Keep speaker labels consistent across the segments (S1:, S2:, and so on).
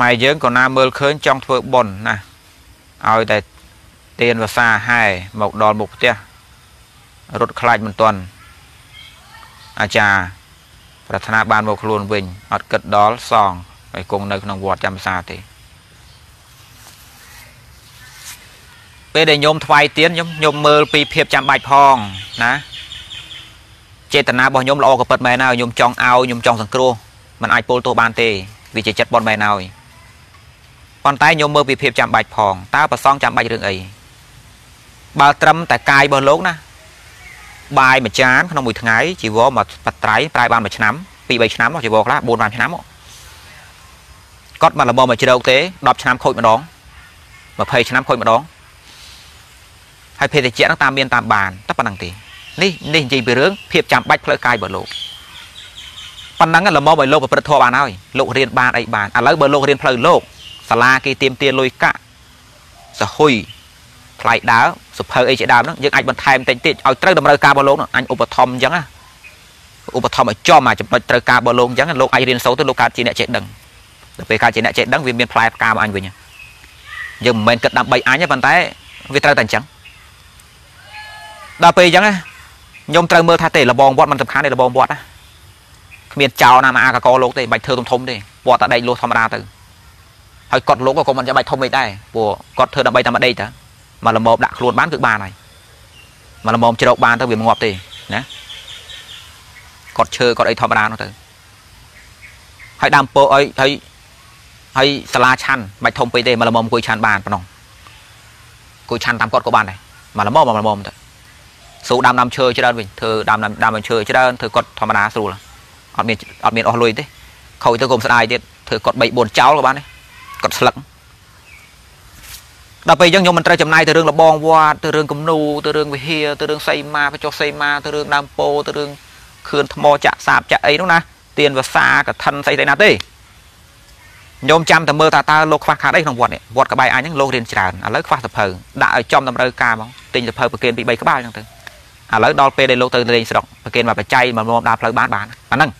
S1: ខ្មែរយើងក៏ណាមើលឃើញចង់ធ្វើប៉ុនណាឲ្យតែទៀនវសាហែមកដល់មុខផ្ទះរត់ខ្លាចមិនទាន់អាចារ្យប្រាថ្នាបានមកខ្លួនវិញអត់គិតដល់សងឲ្យគង់នៅក្នុងវត្តចាំសាទេពេលដែលញោមថ្វាយទៀនញោមញោមមើលពីភាពចាំបាច់ផងណាចេតនារបស់ញោមល្អក៏ពិតមែនហើយញោមចង់ឲ្យញោមចង់សង្គ្រោះมันអាចពោលទោសបានទេវាជាចិត្តបនមែនហើយ ប៉ុន្តែញោមមើលពីភាពចាំបាច់ផងតើប្រសងចាំបាច់រឿងអីបើត្រឹមតែកាយរបស់លោកណាបាយមួយចានក្នុងមួយថ្ងៃជីវរមកបត្រៃប្រែបានមួយឆ្នាំ2 3ឆ្នាំជីវរខ្លះ4 5ឆ្នាំគាត់មកល្មមមកជ្រោកទេ10ឆ្នាំខូចម្ដង20ឆ្នាំខូចម្ដងហើយភេទជ្ជៈហ្នឹងតាមមានតាមបានតែប៉ុណ្្នឹងទេនេះនេះនិយាយពីរឿងភាពចាំបាច់ផ្លូវកាយរបស់លោកប៉ុណ្ណឹងល្មមឲ្យលោកប្រព្រឹត្តធម៌បានហើយលោករៀនបានអីបានឥឡូវបើលោករៀនផ្លូវលោក សាលាគេទៀមទាលុយកាក់សហុយថ្លៃដើរសុភៅអីជាដើមហ្នឹងយើងអាចបន្ថែមតិចតិចឲ្យត្រូវតម្រូវការរបស់លោកអញឧបត្ថម្ភអញ្ចឹងណាឧបត្ថម្ភឲ្យចំអាចំណុចត្រូវការរបស់លោកអញ្ចឹងលោកអាចរៀនសូត្រទៅលោកកើតជាអ្នកចេះដឹងដល់ពេលកើតជាអ្នកចេះដឹងវាមានផ្លែផ្កាមកអញវិញយើងមិនមែនគិតដើម្បីអញទេប៉ុន្តែវាត្រូវតែអញ្ចឹងដល់ពេលអញ្ចឹងខ្ញុំត្រូវមើលថាទេលបងវត្តមិនសំខាន់ទេលបងវត្តណាគ្មានចោលណាមកអាកកលោកទេបាច់ធ្វើធំធំទេវត្តតែដេកលោះធម្មតាទៅ ហើយកត់លោកក៏មិនចាំបាច់ធំពេកដែរព្រោះគាត់ធ្វើដើម្បីតែមកដេកតាមកលមមដាក់ខ្លួនបានគឺបានហើយមកលមមជ្រោកបានទៅវាងាប់ទេណាគាត់ឈើគាត់អីធម្មតានោះទៅហើយដើមពោឲ្យហើយហើយសាលាឆាន់បាច់ធំពេកទេមកលមមអង្គុយឆាន់បានប៉ុណ្ណោះអង្គុយឆាន់តាមគាត់ក៏បានដែរមកលមមមកលមមទៅស៊ូដាំដាំឈើច្រើនវិញធ្វើដាំដាំដាំឈើច្រើនធ្វើគាត់ធម្មតាស្រួលអត់មានអត់មានអស់លុយទេខូចទៅកុំស្ដាយទៀតធ្វើគាត់3 4ចោលក៏បានដែរ គាត់ស្លឹកដល់ពេលអញ្ចឹងខ្ញុំមិនត្រូវចំណាយទៅរឿងលបងវត្តទៅរឿងគំនូទៅរឿងវិហារទៅរឿងសីមាបចុះសីមាទៅរឿងដើមពោទៅរឿងខឿនថ្មចាក់សាបចាក់អីនោះណាទៀនវសាកឋិនស្អីស្អីណាទេញោមចាំតែមើលថាតើលោកខ្វះខាតអីក្នុងវត្តនេះវត្តក្បែរអញហ្នឹងលោករៀនច្រើនឥឡូវខ្វះសភៅដាក់ឲ្យចំតម្រូវការហ្មងទិញសភៅប្រគេនពី3ក្បាលហ្នឹងទៅឥឡូវដល់ពេលដែលលោកទៅលេងស្រុកប្រគេនមកបច្ច័យមកមកដើរផ្លូវបានបានអាហ្នឹង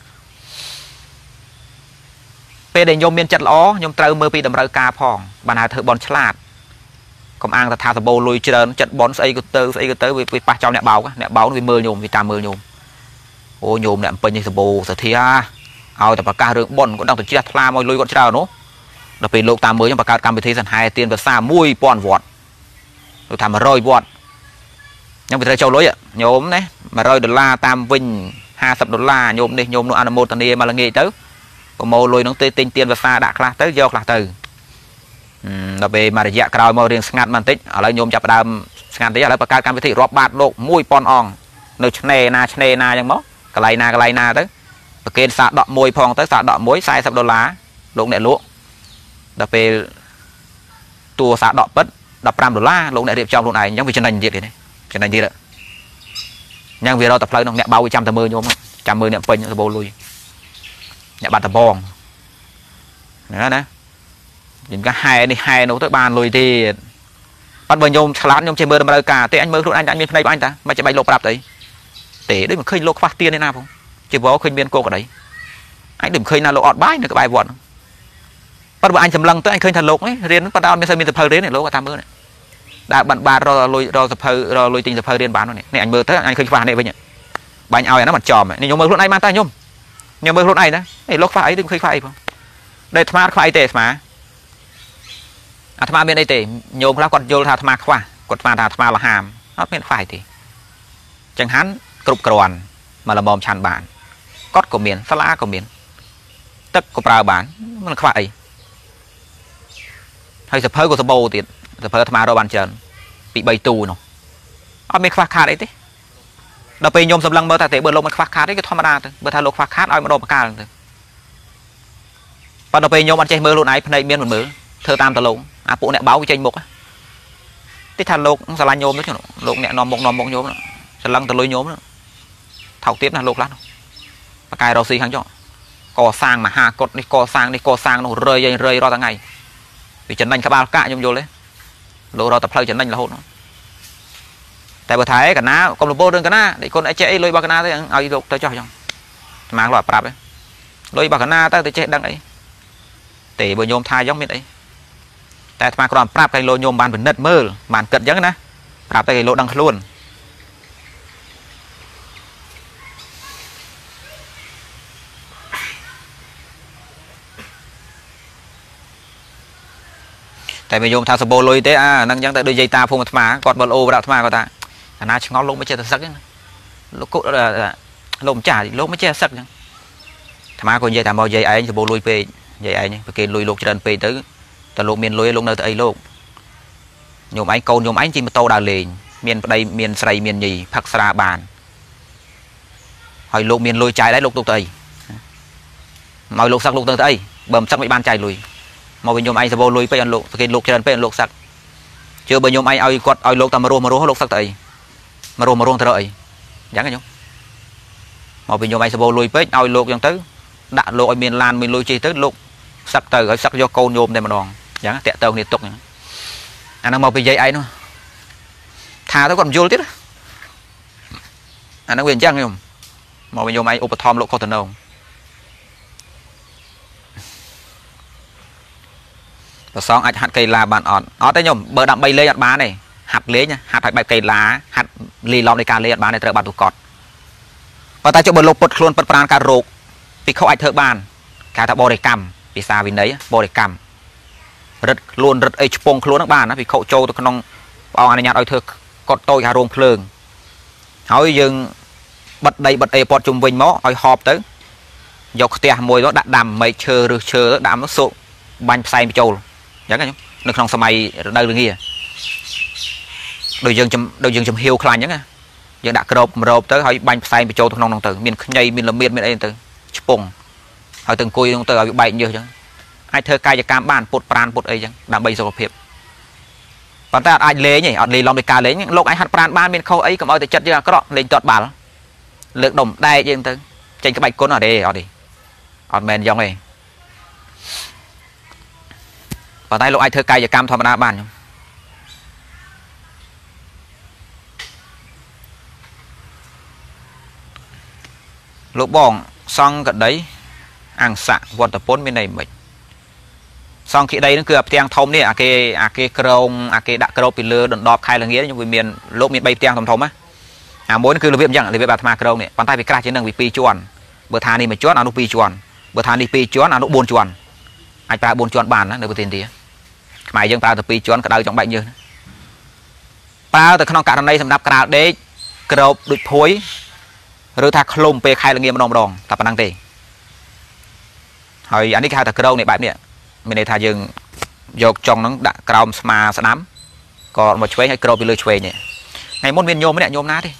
S1: ពេលដែលញោមមានចិត្តល្អញោមត្រូវមើលពីតម្រូវការផងបានហៅធ្វើបនឆ្លាតកុំអាងថាថាសបោលុយច្រើនចិត្តបនស្អីក៏ទៅស្អីក៏ទៅវាប៉ះចោលអ្នកបោកអ្នកបោកវាមើលញោមវាតាមមើលញោមអូញោមអ្នកអំពេញនេះសបោសធាឲ្យតែប្រកាសរឿងបនគាត់ដឹងទៅជ្រះថ្លាមកលុយគាត់ច្រើននោះដល់ពេលលោកតាមមើលខ្ញុំបង្កើតកម្មវិធីសន្ហែទៀនភាសា1000វត្តលោកថា100វត្តខ្ញុំវាត្រូវចូលលុយញោមណា100ដុល្លារតាមវិញ50ដុល្លារញោមនេះញោមនោះអនុមោទនាមកល្ងាចទៅ ប្រមូលលុយនោះទៅទិញទៀនភាសាដាក់ខ្លះទៅយកខ្លះទៅដល់ពេលមួយរយៈក្រោយមករៀងស្ងាត់បន្តិចឥឡូវញោមចាប់ដើមស្ងាត់តិចឥឡូវបង្កើតកម្មវិធីរាប់បាតលោក1000អង្គនៅឆ្នេរណាឆ្នេរណាអញ្ចឹងមកកន្លែងណាកន្លែងណាទៅប្រគេនសាដកមួយផងទៅសាដកមួយ40ដុល្លារលោកអ្នកលក់ដល់ពេលតួសាដកពិត15ដុល្លារលោកអ្នករៀបចំខ្លួនឯងអញ្ចឹងវាចំណេញទៀតទេចំណេញទៀតអញ្ចឹងវារកតែផ្លូវនោះអ្នកបៅវាចាំតែមើលញោមចាំមើលអ្នកពេញសបោលុយ អ្នកបាត់ដបងណាណាយើងក៏ហែនេះហែនោះទៅបានលុយទៀតអត់បើញោមឆ្លាតញោមចេះមើលតម្រូវការទេអញមើលខ្លួនអញអញមានភ្នែកអញតាមិនចាំបាច់លោកប្រាប់ទៅទេដូចមិនឃើញលោកខ្វះទៀនទេណាផងជីវរឃើញមានគោកក្តីអញដូចមិនឃើញណាលោកអត់បាយនៅក្បែរវត្តប៉ុន្តែបើអញសម្លឹងទៅអញឃើញថាលោកនេះរៀនប៉ុន្តែអត់មានសូវមានសភៅរៀនទេលោកគាត់តាមមើលដើរបានបាទរលុយរសភៅរលុយទិញសភៅរៀនបាននេះនេះអញមើលទៅអញឃើញខ្វះនេះវិញបាញ់ឲ្យអានោះមិនចំនេះខ្ញុំមើលខ្លួនឯងបានតាខ្ញុំខ្ញុំមើលខ្លួនឯងណាអេលោកខ្វះអីដូចឃើញខ្វះអីផងដែលអាត្មាខ្វះអីទេអាត្មាអាត្មាមានអីទេញោមខ្លះគាត់យល់ថាអាត្មាខ្វះគាត់ស្មានថាអាត្មាលហាមអត់មានខ្វះទេចង្ហាន់គ្រប់គ្រាន់មកល្មមឆាន់បានគាត់ក៏មានសាលាក៏មាន ទឹកក៏ប្រើបានមិនខ្វះអីហើយសភៅក៏សបោទៀតសភៅអាត្មារកបានច្រើនពី3ទូនោះអត់មានខ្វះខាតអីទេ ដល់ពេលខ្ញុំសម្លឹងមើលថាទេបើលោកមិនខ្វះខាតទេគឺធម្មតាទៅបើថាលោកខ្វះខាតឲ្យម្ដងបកាលទៅប៉ុន្តែពេលខ្ញុំអត់ចេះមើលខ្លួនឯងភ្នែកមានមិនមើលធ្វើតាមតលោកអាពួកអ្នកបោវាចេញមុខទេថាលោកស្រឡាញ់ញោមទៅលោកអ្នកនាំមុខនាំមុខញោមស្រឡឹងទៅលុយញោមថោកទៀតណាលោកខ្លះបកាយរស់ស៊ីខាងចុះកសាងមហាកុដនេះកសាងនេះកសាងនោះរយរយរាល់ថ្ងៃវាចំណេញក្បាលកាក់ខ្ញុំយល់ទេលោករត់តែផ្លូវចំណេញរហូត តែបើថាឯកណាកុំលពោរឿងកណាដេកគុណអីចេះអីលុយរបស់កណាទេឲ្យលោកទៅចោះចឹងស្មាងលោកប្រាប់ឯងលុយរបស់កណាទៅទៅចេះដឹងអីទេបើញោមថាយ៉ាងមានអីតែអាត្មាគ្រាន់ប្រាប់កៃលោញោមបានពិនិត្យមើលបានគិតអញ្ចឹងណាប្រាប់តែកៃលោដឹងខ្លួនតែបើយមថាសបោលុយទេអាហ្នឹងអញ្ចឹងតែដូចយាយតាភូមិអាត្មាគាត់បលអូប្រាប់អាត្មាគាត់ថា អាណាឆ្ងល់លោកមិនចេះតែសឹកហ្នឹងលោកគុលោកម្ចាស់លោកមិនចេះសឹកអញ្ចឹងអាត្មាក៏និយាយថាមកយាយឯងសបោលុយពេកយាយឯងប្រគេលុយលោកច្រើនពេកទៅតែលោកមានលុយលោកនៅទៅអីលោកញោមឯងកូនញោមឯងជិះម៉ូតូដើរលេងមានប្តីមានស្រីមានញីផឹកស្រាបានហើយលោកមានលុយចាយដែរលោកទុកទៅអីមកលោកសឹកលោកទៅទៅអីបើមិនសឹកមិនបានចាយលុយមកវិញញោមឯងសបោលុយពេកអត់លោកប្រគេលោកច្រើនពេកលោកសឹកជឿបើញោមឯងឲ្យគាត់ឲ្យលោកតាមរស់មករស់លោកសឹកទៅអី មករស់មករស់ទៅអីអញ្ចឹងញោមមកវិញញោមឯងសបោលុយពេកឲ្យលោកអញ្ចឹងទៅដាក់លោកឲ្យមានឡានមានលុយជិះទៅលោកសឹកទៅហើយសឹកយកកូនញោមតែម្ដងអញ្ចឹងតាក់តងគ្នាទុកអញ្ចឹងអាហ្នឹងមកពីយាយឯងនោះថាទៅគាត់មិនយល់ទៀតអាហ្នឹងវាអញ្ចឹងញោមមកវិញញោមឯងឧបត្ថម្ភលោកខុសតំណងប្រសងអាចហាត់កីឡាបានអត់អត់ទេញោមបើដើម្បីលេងអត់បានទេ ហាត់លេងហាត់ឲ្យបែបកីឡាហាត់លីឡំនៃការលេងអត់បានទេត្រូវបានទូកត់ប៉ុន្តែចុះបើលោកពុតខ្លួនពិតប្រានការរោគភិក្ខុអាចធ្វើបានគេថាបរិកម្មភាសាវិន័យបរិកម្មរឹតខ្លួនរឹតអីឆ្ពងខ្លួនហ្នឹងបានណាភិក្ខុចូលទៅក្នុងព្រះអង្គអនុញ្ញាតឲ្យធ្វើកត់តូចហារោងភ្លើងហើយយើងបិទដីបិទអីព័ទ្ធជុំវិញមកឲ្យហប់ទៅយកខ្ទះមួយទៅដាក់ដាំមែកឈើឬឈើដាក់មកសុកបាញ់ផ្សែងបញ្ចូលអញ្ចឹងខ្ញុំនៅក្នុងសម័យរដូវរងា ដូចយើងដូចយើងចំហៀវខ្លាញ់អញ្ចឹងយើងដាក់ក្របម្របទៅហើយបាញ់ផ្សែងបញ្ចូលក្នុងនោះទៅមានខ្ញីមានល្មៀតមានអីទៅឆ្ពងហើយទៅអង្គុយនោះទៅឲ្យវាបែកញើសអញ្ចឹងអាចធ្វើកាយកម្មបានពុតប្រានពុតអីអញ្ចឹងដើម្បីសុខភាពប៉ុន្តែអត់អាចលេងទេអត់លេងឡំដោយការលេងលោកអាចហាត់ប្រានបានមានខុសអីកុំឲ្យតែចិត្តយើងអាក្រក់លេងទាត់បាល់លើកដុំដែកយើងទៅចេញក្បាច់គុណអត់ទេអត់ទេអត់មែនយ៉ាងទេប៉ុន្តែលោកអាចធ្វើកាយកម្មធម្មតាបានខ្ញុំ លោកបងសង្កដីអង្សៈវត្តពុនមានន័យមិនសង្ឃីដីហ្នឹងគឺអាផ្ទាំងធំនេះអាគេអាគេក្រងអាគេដាក់ក្របពីលើដណ្ដប់ខែលងាខ្ញុំវាមានលោកមាន3ផ្ទាំងធំធំណាអាមួយគឺរបៀបអញ្ចឹងរបៀបអាត្មាក្រងនេះប៉ុន្តែវាក្រាស់ជាងនឹងវា2ជាន់បើថានេះ1ជាន់អានោះ2ជាន់បើថានេះ2ជាន់អានោះ4ជាន់អាចប្រើ4ជាន់បានណានៅប្រទេសឥណ្ឌាខ្មែរយើងប្រើតែ2ជាន់ក្តៅចង់បែកញើសប្រើទៅក្នុងករណីសម្រាប់ក្រាលដេកក្របដូចភួយ ឬថាឃ្លុំពេលខែល្ងាម្ដងម្ដងតែប៉ុណ្ណឹងទេហើយអានេះគេហៅថាក្រងនេះបែបនេះមានន័យថាយើងយកចុងហ្នឹងដាក់ក្រោមស្មាស្ដាំក៏មកឆ្វេងហើយក្រោបពីលើឆ្វេងនេះថ្ងៃមុនមានញោមម្នាក់ញោមណាទេ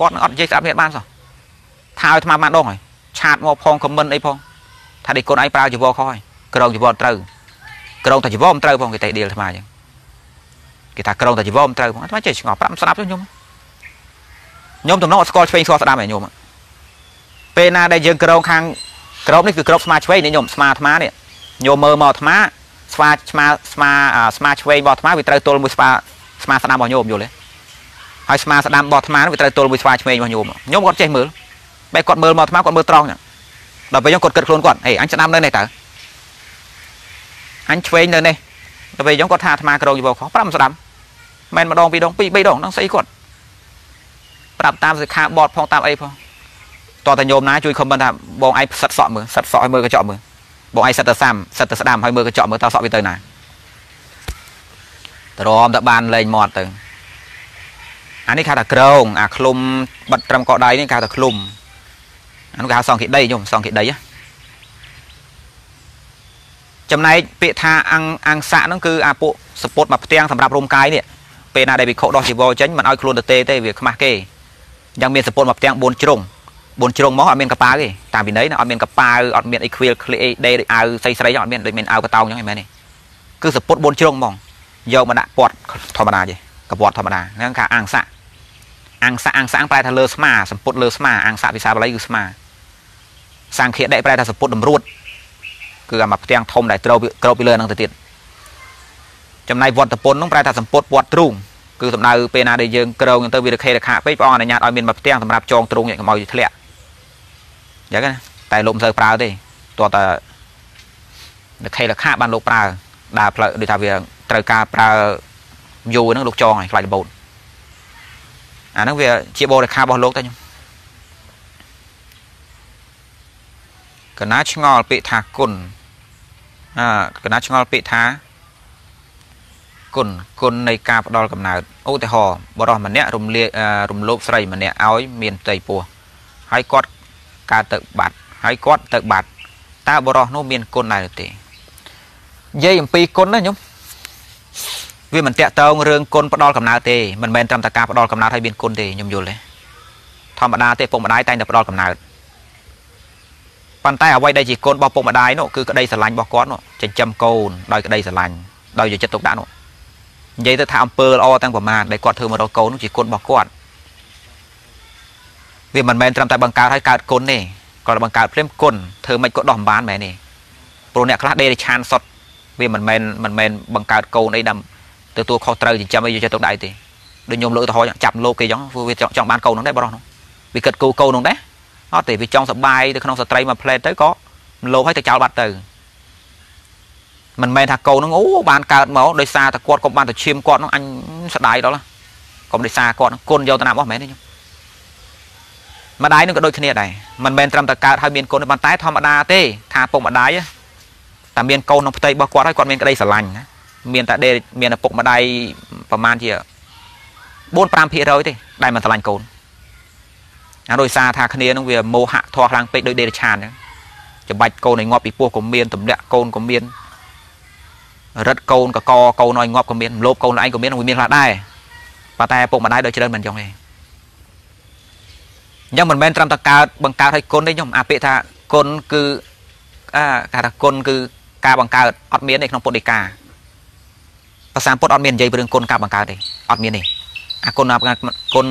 S1: គាត់នឹងអត់និយាយស្ដាប់គ្នាបានសោះថាឲ្យថ្មបានដងហើយឆាតមកផងខមមិនអីផងថានេះកូនឯងប្រើជីវរខុសហើយក្រងជីវរត្រូវក្រងតែជីវរមិនត្រូវផងគេតែដៀលថ្មអញ្ចឹងគេថាក្រងតែជីវរមិនត្រូវផងថ្មចេះឆ្ងល់ប្រាប់ស្ដាប់ចុះញោមញោមតំណងអត់ស្គាល់ឆ្វេងស្គាល់ស្ដាប់ឯងញោម ពេលណាដែលយើងក្រងខាងក្របនេះគឺក្របស្មាឆ្វេងនេះញោមស្មាអាត្មានេះញោមមើលមកអាត្មាស្វាស្មាស្មាស្មាឆ្វេងរបស់អាត្មាវាត្រូវទល់មួយស្មាស្មាស្ដាំរបស់ញោមយល់ទេហើយស្មាស្ដាំរបស់អាត្មាវាត្រូវទល់មួយស្វាឆ្វេងរបស់ញោមញោមគាត់ចេះមើលបែរគាត់មើលមកអាត្មាគាត់មើលត្រង់ដល់ពេលខ្ញុំគាត់គិតខ្លួនគាត់អេអញស្ដាំនៅនេះតើអញឆ្វេងនៅនេះដល់ពេលខ្ញុំគាត់ថាអាត្មាក្រងយវខុស5ស្ដាំមិនម្ដងពីរដងពីរបីដងនឹងស្អីគាត់ប្រាប់តាមសិក្ខាបទផងតាមអីផង តោះតែញោមណាជួយខមមិនថាបងឯងសិតសក់មើលសិតសក់ឲ្យមើលកញ្ចក់មើលបងឯងសិតទៅសាំសិតទៅស្ដាំឲ្យមើលកញ្ចក់មើលតើសក់វាទៅណាទ្រាំតែបានលេងមាត់ទៅអានេះគេហៅថាក្រងអាឃ្លុំបិទត្រឹមកដៃនេះគេហៅថាឃ្លុំអានោះគេហៅសងគិដីញោមសងគិដីចំណែកពាក្យថាអង្គអង្គស័កហ្នឹងគឺអាពួកសពុតមកផ្ទាំងសម្រាប់រុំកាយនេះពេលណាដែលវិខុដោះជីវរចេញមិនឲ្យខ្លួនទៅទេទេវាខ្មាស់គេយ៉ាងមានសពុតមកផ្ទាំង4ជ្រុង 4ជ្រុងមកអត់មានកប៉ាវទេតាមវិន័យណាអត់មានកប៉ាវអត់មានអីខ្វៀលក្លីអីដេដូចអាវស្រីស្រីអត់មានដូចមានអាវកតោងអញ្ចឹងឯមែនទេគឺសពុត4ជ្រុងហ្មងយកមកដាក់ពាត់ធម្មតាទេកពាត់ធម្មតាហ្នឹងគេអង្គស័កអង្គស័កអង្គស័កប្រែថាលើស្មាសម្ពុតលើស្មាអង្គស័កភាសាបាលីគឺស្មាសង្ឃាដេប្រែថាសម្ពុតតម្រួតគឺអាមកផ្ទាំងធំដែលត្រូវក្រោបពីលើហ្នឹងទៅទៀតចំណែកវត្តពុនហ្នឹងប្រែថាសម្ពុតពាត់ទ្រូងគឺសំដៅពេលណាដែលយើងក្រងទៅវារខេរខាពេកព្រះអង្គអនុញ្ញាតឲ្យមានមកផ្ទាំងសម្រាប់ចងទ្រូងកុំឲ្យធ្លាក់ អញ្ចឹងណាតែលោកមិនសូវប្រើទេតោះតែលខេលខាបានលោកប្រើដើរផ្លូវដូចថាវាត្រូវការប្រើយូរហ្នឹងលោកចងឲ្យខ្លាច់របូតអាហ្នឹងវាជាបរិខារបស់លោកតែខ្ញុំកណាឆ្ងល់ពាក្យថាគុណអាកណាឆ្ងល់ពាក្យថាគុណគុណនៃការផ្ដល់កំណើតឧទាហរណ៍បរិសម្នាក់រំលារំលោភស្រីម្នាក់ឲ្យមានផ្ទៃពោះហើយគាត់ កើតទៅបាត់ហើយគាត់ទៅបាត់តើបរិសនោះមានគុណដែរទេនិយាយអំពីគុណណាញោមវាមិនតាក់ទងរឿងគុណផ្ដល់កំណើតទេមិនមែនត្រឹមតែការផ្ដល់កំណើតឲ្យមានគុណទេខ្ញុំយល់ទេធម្មតាទេពុកម្ដាយតែងតែផ្ដល់កំណើតប៉ុន្តែអ្វីដែលជាគុណរបស់ពុកម្ដាយនោះគឺក្តីស្រឡាញ់របស់គាត់នោះចិញ្ចឹមកូនដោយក្តីស្រឡាញ់ដោយយកចិត្តទុកដាក់នោះនិយាយទៅថាអំពើល្អទាំងប្រមាណដែលគាត់ធ្វើមករកកូននោះជាគុណរបស់គាត់ វាមិនមែនត្រឹមតែបង្កើតឲ្យកើតគុណទេគាត់បង្កើតភ្លាមគុណធ្វើមិនក៏ដោះមិនបានមែនទេព្រោះអ្នកខ្លះដេរឆានសុតវាមិនមែនមិនមែនបង្កើតកូនអីដើម្បីទទួលខុសត្រូវចិញ្ចឹមអីយកចិត្តទុកដាក់ទេដូចខ្ញុំលើកទៅហោចាប់លោកគេអញ្ចឹងវាចង់បានកូននោះដែរបរោះនោះវាគិតគូកូននោះដែរអត់ទេវាចង់សបាយទៅក្នុងស្ត្រីមួយផ្លែតទៅក៏លោកឲ្យទៅចោលបាត់ទៅមិនមែនថាកូនហ្នឹងអូបានកើតមកដោយសារតែគាត់ក៏បានទៅឈាមគាត់ហ្នឹងអញស្ដាយដល់កុំដោយសារគាត់គុណយកទៅណាបោះមែនទេខ្ញុំ ម្ដាយនឹងក៏ដូចគ្នាដែរមិនមែនត្រឹមតែកើតហើយមានកូនទេប៉ុន្តែធម្មតាទេថាពុកម្ដាយតែមានកូនក្នុងផ្ទៃរបស់គាត់ហើយគាត់មានក្តីស្រឡាញ់ណាមានតែដេមានឪពុកម្ដាយប្រហែលជា4 5%ទេដែលមិនស្រឡាញ់កូនអាដោយសារថាគ្នានឹងវាមោហៈធေါ်ខ្លាំងពេកដោយដេរឆានអញ្ចឹងច្បាច់កូនឲ្យងាប់ពីពោះក៏មានទម្លាក់កូនក៏មានរឹតកូនកកកូនឲ្យងាប់ក៏មានលោបកូនឯងក៏មានវាមានខ្លះដែរប៉ុន្តែពុកម្ដាយដូចច្រើនមិនចឹងទេ អញ្ចឹងមិនមែនត្រឹមតែកើតបង្កើតឲ្យគុណទេខ្ញុំអាពាក្យថាគុណគឺអាគេថាគុណគឺការបង្កើតអត់មានទេក្នុងពុទ្ធដីកាភាសាពុទ្ធអត់មាននិយាយពីរឿងគុណការបង្កើតទេអត់មានទេអាគុណគុណ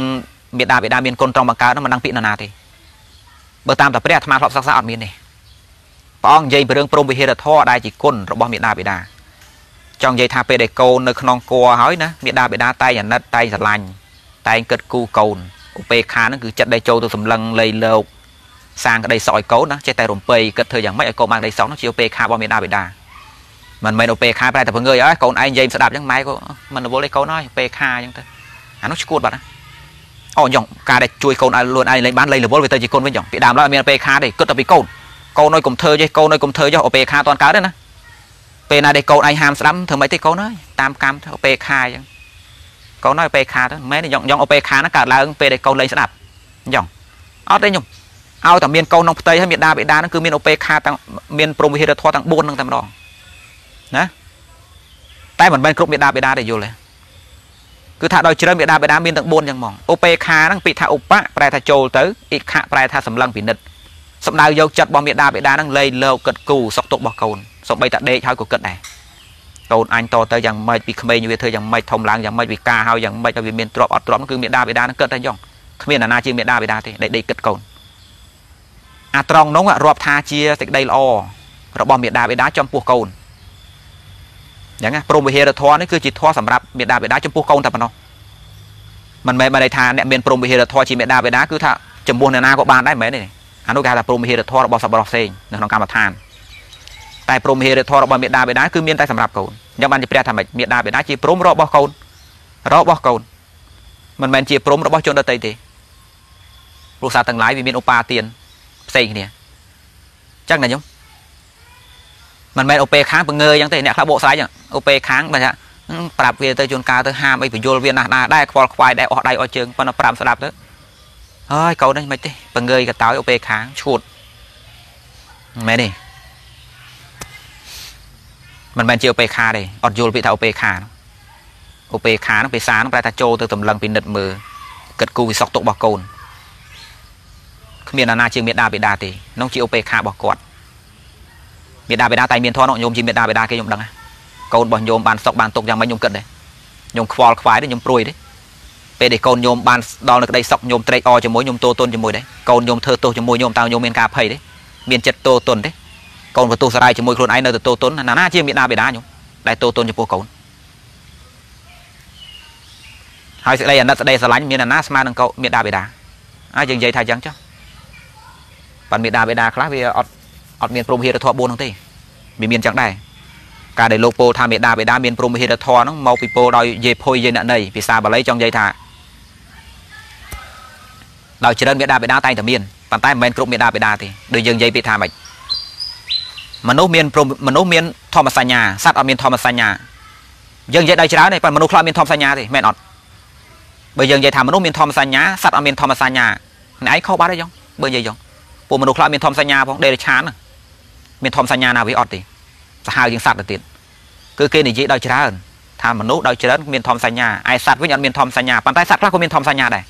S1: មេដាបេដាមានគុណត្រង់បង្កើតហ្នឹងមិនដឹងពាក្យណាទេបើតាមតែព្រះអាត្មាធ្លាប់សិក្សាអត់មានទេព្រះអង្គនិយាយពីរឿងព្រមវិហារធម៌ដែលជាគុណរបស់មេដាបេដាចង់និយាយថាពេលដែលកូននៅក្នុងគួរហើយណាមេដាបេដាតែងអាណិតតែងស្រឡាញ់តែងគិតគូកូន ឧបេខាហ្នឹងគឺចិត្តដែលចូលទៅសម្លឹងលៃលោកសាងក្តីសោកឲ្យកូនណាចេះតែរំពៃគិតធ្វើយ៉ាងម៉េចឲ្យកូនបានក្តីសោកនោះជាឧបេខារបស់មេដាបេដាមិនមែនឧបេខាប្រែតែពងើយអើកូនឯងនិយាយស្ដាប់អញ្ចឹងម៉ែក៏មិនរវល់ឯកូនហើយឧបេខាអញ្ចឹងទៅអានោះឈួតបាត់ណាអូអញ្ចឹងការដែលជួយកូនឲ្យលួនឯងលេងបានលេងរវល់វាទៅជាគុណវិញអញ្ចឹងពីដើមឡើយអត់មានឧបេខាទេគិតតែពីកូនកូនឲ្យកុំធ្វើចេះកូនឲ្យកុំធ្វើចុះឧបេខាតន់កើតទេណាពេលណាដែលកូនឯងហាមស្ដាប់ធ្វើម៉េចទេកូនអើយតាមកម្មទៅឧបេខាអញ្ចឹង កូនឲ្យឧបេខាទៅមិនមែនយ៉ងយ៉ងឧបេខាហ្នឹងកើតឡើងពេលដែលកូនលេងស្ដាប់អញ្ចឹងអត់ទេខ្ញុំឲ្យតែមានកូនក្នុងផ្ទៃហើយមេដាបេដាហ្នឹងគឺមានឧបេខាទាំងមានព្រមវិហារធម៌ទាំង4ហ្នឹងតែម្ដងណាតែមិនមែនគ្រប់មេដាបេដាទេយល់ទេគឺថាដោយជ្រើមេដាបេដាមានទាំង4ចឹងហ្មងឧបេខាហ្នឹងពាក្យថាឧបៈប្រែថាចូលទៅអិខៈប្រែថាសម្លឹងពិនិត្យសំដៅយកចិត្តរបស់មេដាបេដាហ្នឹងលែងលោកគិតគូសុខទុក្ខរបស់កូនសូម្បីតែដេកហើយក៏គិតដែរ កូនអញតទៅយ៉ាងម៉េចពីក្មេងវាធ្វើយ៉ាងម៉េចធំឡើងយ៉ាងម៉េចវាការហើយយ៉ាងម៉េចឲ្យវាមានទ្រព្យអត់ទ្រព្យគឺមេដាបេដាហ្នឹងគិតតែយ៉ងគ្មានអាណាជាមេដាបេដាទេដែលដេកគិតកូនអាត្រង់នោះរាប់ថាជាសេចក្តីល្អរបស់មេដាបេដាចំពោះកូនអញ្ចឹងណាព្រមវិហារធម៌នេះគឺជាធម៌សម្រាប់មេដាបេដាចំពោះកូនតែប៉ុណ្ណោះមិនមែនបានន័យថាអ្នកមានព្រមវិហារធម៌ជាមេដាបេដាគឺថាចំពោះអ្នកណាក៏បានដែរមិនមែនទេអានោះគេហៅថាព្រមវិហារធម៌របស់សប្បុរសផ្សេងនៅក្នុងកម្មដ្ឋាន តែព្រមវិហារធម៌របស់មេដាបេដាគឺមានតែសម្រាប់កូនអញ្ចឹងបានជាព្រះថាម៉េចមេដាបេដាជាព្រមរបស់កូនរបស់កូនមិនមែនជាព្រមរបស់ជនដទៃទេព្រោះសារទាំងឡាយវាមានឧបាទានផ្សេងគ្នាអញ្ចឹងណាញោមមិនមែនអូពេខាងបង្ងើអញ្ចឹងទេអ្នកខ្លះបកស្រាយអូពេខាងបើថាប្រាប់វាទៅជួនកាលទៅហាមអីបញ្យលវាណាស់ណាដែរខ្វល់ខ្វាយដែរអស់ដៃអស់ជើងប៉ុន្តែប្រាប់ស្ដាប់ទៅហើយកូននេះមិនទេបង្ងើកតោយអូពេខាងឈួតមិនមែនទេ មិនមែនជាអូពេខាទេអត់យល់ពាក្យថាអូពេខាអូពេខាហ្នឹងភាសាហ្នឹងប្រែថាចូលទៅតម្លឹងពិនិត្យមើលគិតគូវិសកទុករបស់កូនគ្មានអាណាជាងមេដាបេដាទេនោះជាអូពេខារបស់គាត់មេដាបេដាតែមានធនញោមជាមេដាបេដាគេខ្ញុំដឹងកូនរបស់ញោមបានសុកបានទុកយ៉ាងម៉េចញោមគិតដែរញោមខ្វល់ខ្វាយទេញោមព្រួយទេពេលដែលកូនញោមបានដល់នៅក្តីសុកញោមត្រេកអរជាមួយញោមតូតុនជាមួយដែរកូនញោមធ្វើទោសជាមួយញោមតើញោមមានការភ័យទេមានចិត្តតូតុនទេ កូនក៏ទោសសារាយជាមួយខ្លួនឯងនៅទៅតូតុនណាណាជាមេដាបេដាញោមដែលតូតុនចំពោះកូនហើយសេចក្តីអាណិតសេចក្តីស្រឡាញ់មានអាណាស្មើនឹងកូនមេដាបេដាហើយយើងនិយាយថាអញ្ចឹងចុះបានមេដាបេដាខ្លះវាអត់អត់មានព្រមហេតុធម៌4ហ្នឹងទេវាមានចឹងដែរការដែលលោកពោលថាមេដាបេដាមានព្រមវិហារធរហ្នឹងមកពីពោលដោយយេភុយយេណនៃភាសាបាលីចង់និយាយថាដោយច្រើនមេដាបេដាតែងតែមានប៉ុន្តែមិនមែនគ្រប់មេដាបេដាទេដូចយើងនិយាយពីថាម៉េច មនុស្សមានមនុស្សមានធម្មសញ្ញាសត្វអត់មានធម្មសញ្ញាយើងនិយាយដោយច្រើនទេប៉ុន្តែមនុស្សខ្លះមានធម្មសញ្ញាទេមែនអត់បើយើងនិយាយថាមនុស្សមានធម្មសញ្ញាសត្វអត់មានធម្មសញ្ញាអ្នកឯងខុសបាត់ហើយយ៉ងបើនិយាយយ៉ងពួកមនុស្សខ្លះមានធម្មសញ្ញាផងដេរឆានមានធម្មសញ្ញាណាវាអត់ទេសាហាវជាងសត្វទៅទៀតគឺគេនិយាយដោយច្រើនថាមនុស្សដោយច្រើនមានធម្មសញ្ញាឯសត្វវិញអត់មានធម្មសញ្ញាប៉ុន្តែសត្វខ្លះក៏មានធម្មសញ្ញាដែរ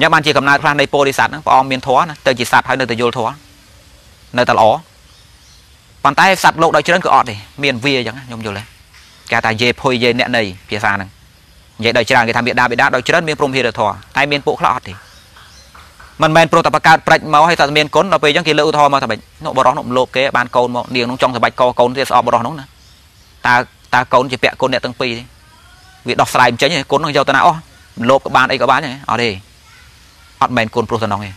S1: ញ៉ាំបានជាកំណើតខ្លះនៃពោធិសត្វហ្នឹងព្រះអង្គមានធម៌ណាទៅជាសត្វហើយនៅតែយល់ធម៌នៅតែល្អ ប៉ុន្តែសត្វលោកដោយច្រើនគឺអត់ទេមានវាអញ្ចឹងខ្ញុំយល់ទេគេថាយេភុយយេអ្នកនៃភាសាហ្នឹងនិយាយដោយច្រើនគេថាមេដាបេដាដោយច្រើនមានព្រមហេរធម៌តែមានពួកខ្លះអត់ទេមិនមែនព្រោះតែបង្កើតប្រាច់មកឲ្យតែមានគុណដល់ពេលអញ្ចឹងគេលើកឧទាហរណ៍មកថាបិចនោះបរោះនោះលោកគេបានកូនមកនាងនោះចង់សម្បាច់កកូនទៀតស្អប់បរោះនោះណាតើតើកូនជាពាក់គុណអ្នកទាំងពីរទេវាដោះស្រាយមិនចេញទេគុណនោះយកទៅណាអស់លោកក៏បានអីក៏បានទេអត់ទេអត់មែនគុណព្រោះតំណងទេ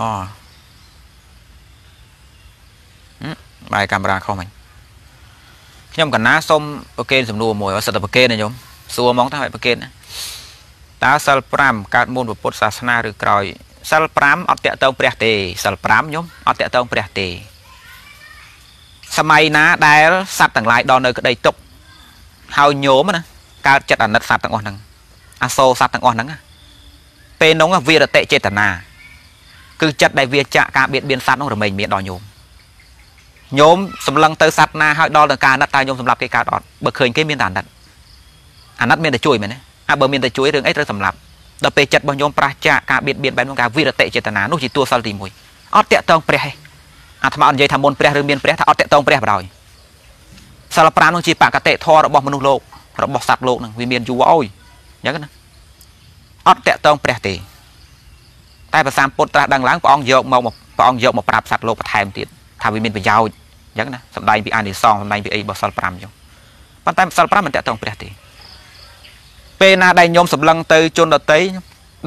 S1: អូបាយកាមេរ៉ាខុសមិញខ្ញុំកណាសុំប្រកេនសំណួរមួយសិតតែប្រកេនណាញោមសួរហ្មងតើឲ្យប្រកេនណាតើសិល5កើតមុនពុទ្ធសាសនាឬក្រោយសិល5អត់តាក់ទងព្រះទេសិល5ញោមអត់តាក់ទងព្រះទេសម័យណាដែលសត្វទាំងឡាយដល់នៅក្តីទុកហើយញោមណាកើតចិត្តអាណិតសត្វទាំងអស់ហ្នឹងអាសូរសត្វទាំងអស់ហ្នឹងពេលនោះវារតិចេតនា គឺចិត្តដែលវាចាក់ការបៀតបៀនសត្វនោះរមែងមានដល់ញោមញោមសម្លឹងទៅសត្វណាហើយដល់ទៅការអាណិតតើញោមសម្លាប់គេកើតអត់បើឃើញគេមានតែអាណិតអាណិតមានតែជួយមែនទេហើយបើមានតែជួយរឿងអីត្រូវសម្លាប់ដល់ពេលចិត្តរបស់ញោមប្រះចាកការបៀតបៀនបែបនោះការវិរតិចេតនានោះជាតួសិលទី1អត់តាក់តងព្រះទេអាត្មាអត់និយាយថាមុនព្រះឬមានព្រះថាអត់តាក់ទងព្រះបដ ாய் សិល5នោះជាបកតិធម៌របស់មនុស្សលោករបស់សត្វលោកនឹងវាមានយូរអើយអញ្ចឹងណាអត់តាក់ទងព្រះទេ តែប្រសាមពុទ្ធត្រាស់ដឹងឡើងព្រះអង្គយកមកព្រះអង្គយកមកប្រាប់សត្វលោកបន្ថែមទៀតថាវាមានប្រយោជន៍អញ្ចឹងណាសំដែងពីអានិសង្សសំដែងពីអីរបស់សិល5អញ្ចឹងប៉ុន្តែសិល5មិនតាក់ទងព្រះទេពេលណាដែលញោមសម្លឹងទៅជនដតី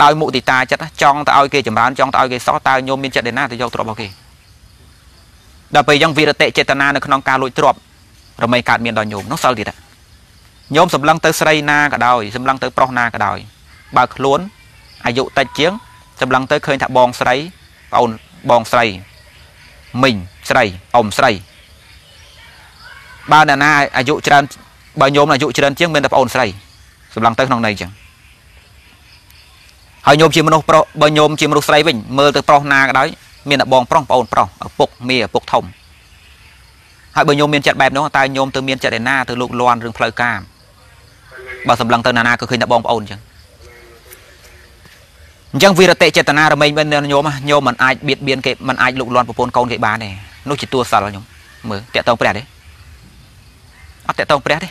S1: ដោយមុទិតាចិត្តចង់ទៅឲ្យគេចម្រើនចង់ទៅឲ្យគេសោះតើញោមមានចិត្តឯណាទៅយកទ្រព្យរបស់គេដល់ពេលយ៉ាងវិរតិចេតនានៅក្នុងការលួចទ្រព្យរមែងកើតមានដល់ញោមនោះសិលទៀតញោមសម្លឹងទៅស្រីណាក៏ដោយសម្លឹងទៅប្រុសណាក៏ដោយបើខ្លួនអាយុតិចជាង សម្លឹងទៅឃើញថាបងស្រីប្អូនបងស្រីមីងស្រីអ៊ំស្រីបើអ្នកណាអាយុច្រើនបើញោមអាយុច្រើនជាងមានតែប្អូនស្រីសម្លឹងទៅក្នុងន័យចឹងហើយញោមជាមនុស្សប្រុសបើញោមជាមនុស្សស្រីវិញមើលទៅប្រុសណាក៏ដោយមានតែបងប្រុសប្អូនប្រុសឪពុកមីឪពុកធំហើយបើញោមមានចិត្តបែបនោះតើញោមទៅមានចិត្តឯណាទៅលោកលន់រឿងផ្លូវការបើសម្លឹងទៅណាណាក៏ឃើញតែបងប្អូនអញ្ចឹង អញ្ចឹងវិរតិចេតនារមែងមែនញោមញោមមិនអាចបៀតបៀនគេមិនអាចលុកលាន់ប្រពន្ធកូនគេបានទេនោះជាតួសិលញោមមើលតាក់តងព្រះទេអត់តាក់តងព្រះទេ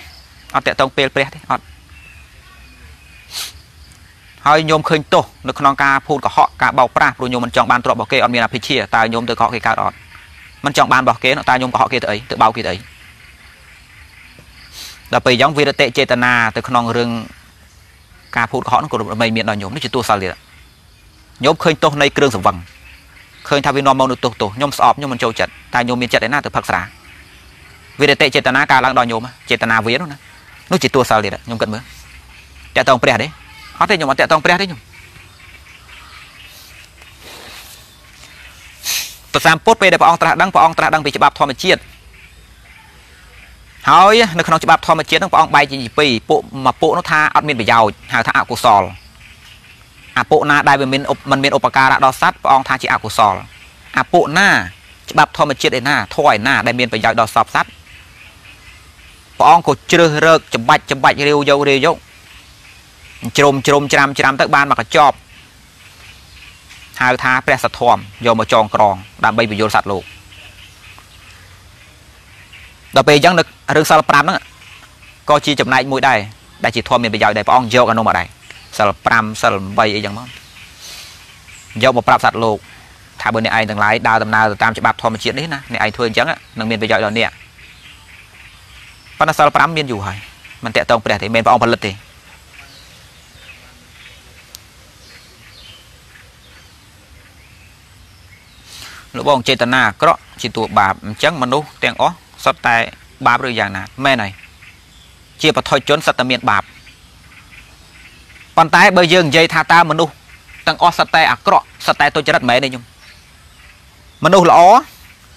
S1: អត់តាក់តងពេលព្រះទេអត់ហើយញោមឃើញទោសនៅក្នុងការភូតកុហកការបោកប្រាស់ព្រោះញោមមិនចង់បានទ្រព្យរបស់គេអត់មានអភិជាតើញោមទៅកុហកគេកើតអត់មិនចង់បានរបស់គេតើញោមកុហកគេទៅអីទៅបោកគេទៅអីដល់ពេលយ៉ាងវិរតិចេតនាទៅក្នុងរឿងការភូតកុហកនោះក៏មិនមានដល់ញោមនេះជាទោសសិលទៀត ញោមឃើញទោសនៃគ្រឿងសង្វឹងឃើញថាវានាំមកនៅទោសទោសញោមស្អប់ញោមមិនចូលចិត្តតែញោមមានចិត្តឯណាទៅផឹកស្រាវិរតិចេតនាការឡើងដល់ញោមចេតនាវានោះណានោះជាទោសសិលទៀតញោមគិតមើលតើតងព្រះទេអត់ទេខ្ញុំអត់តាក់តងព្រះទេខ្ញុំប្រសាមពុទ្ធពេលដែលព្រះអង្គត្រាស់ដឹងព្រះអង្គត្រាស់ដឹងពីច្បាប់ធម្មជាតិហើយនៅក្នុងច្បាប់ធម្មជាតិហ្នឹងព្រះអង្គបែកជាពីរពួកមួយពួកនោះថាអត់មានប្រយោជន៍ហៅថាអកុសល អាពួកណាដែលវាមានមិនមានឧបការៈដល់សត្វព្រះអង្គថាជាអកុសលអាពួកណាច្បាប់ធម្មជាតិឯណាធម៌ឯណាដែលមានប្រយោជន៍ដល់សពសត្វព្រះអង្គក៏ជ្រើសរើសចម្បាច់ចម្បាច់រាវយករាវយកជ្រុំជ្រុំច្រាំច្រាំទៅបានមកកញ្ចប់ហៅថាព្រះសទ្ធមយកមកចងក្រងដើម្បីបញ្យលសត្វលោកដល់ពេលអញ្ចឹងនៅរឿងសិល5ហ្នឹងក៏ជាចំណែកមួយដែរដែលជាធម៌មានប្រយោជន៍ដែរព្រះអង្គយកអានោះមកដែរ សិល5សិល8អីចឹងមកយកមកប្រាប់សត្វលោកថាបើអ្នកឯងទាំងឡាយដើរដំណើរទៅតាមច្បាប់ធម្មជាតិនេះណាអ្នកឯងធ្វើអញ្ចឹងនឹងមានប្រយោជន៍ដល់អ្នកប៉ុន្តែសិល5មានយូរហើយមិនតាក់ទងព្រះទេមិនព្រះអង្គផលិតទេលោកបងចេតនាអាក្រក់ជាតួបាបអញ្ចឹងមនុស្សទាំងអស់សុទ្ធតែបាបឬយ៉ាងណាមែនហើយជាបថុជនសុទ្ធតែមានបាប ប៉ុន្តែបើយើងនិយាយថាតើមនុស្សទាំងអស់សុទ្ធតែអាក្រក់សុទ្ធតែទុច្ចរិតមែនទេខ្ញុំមនុស្សល្អ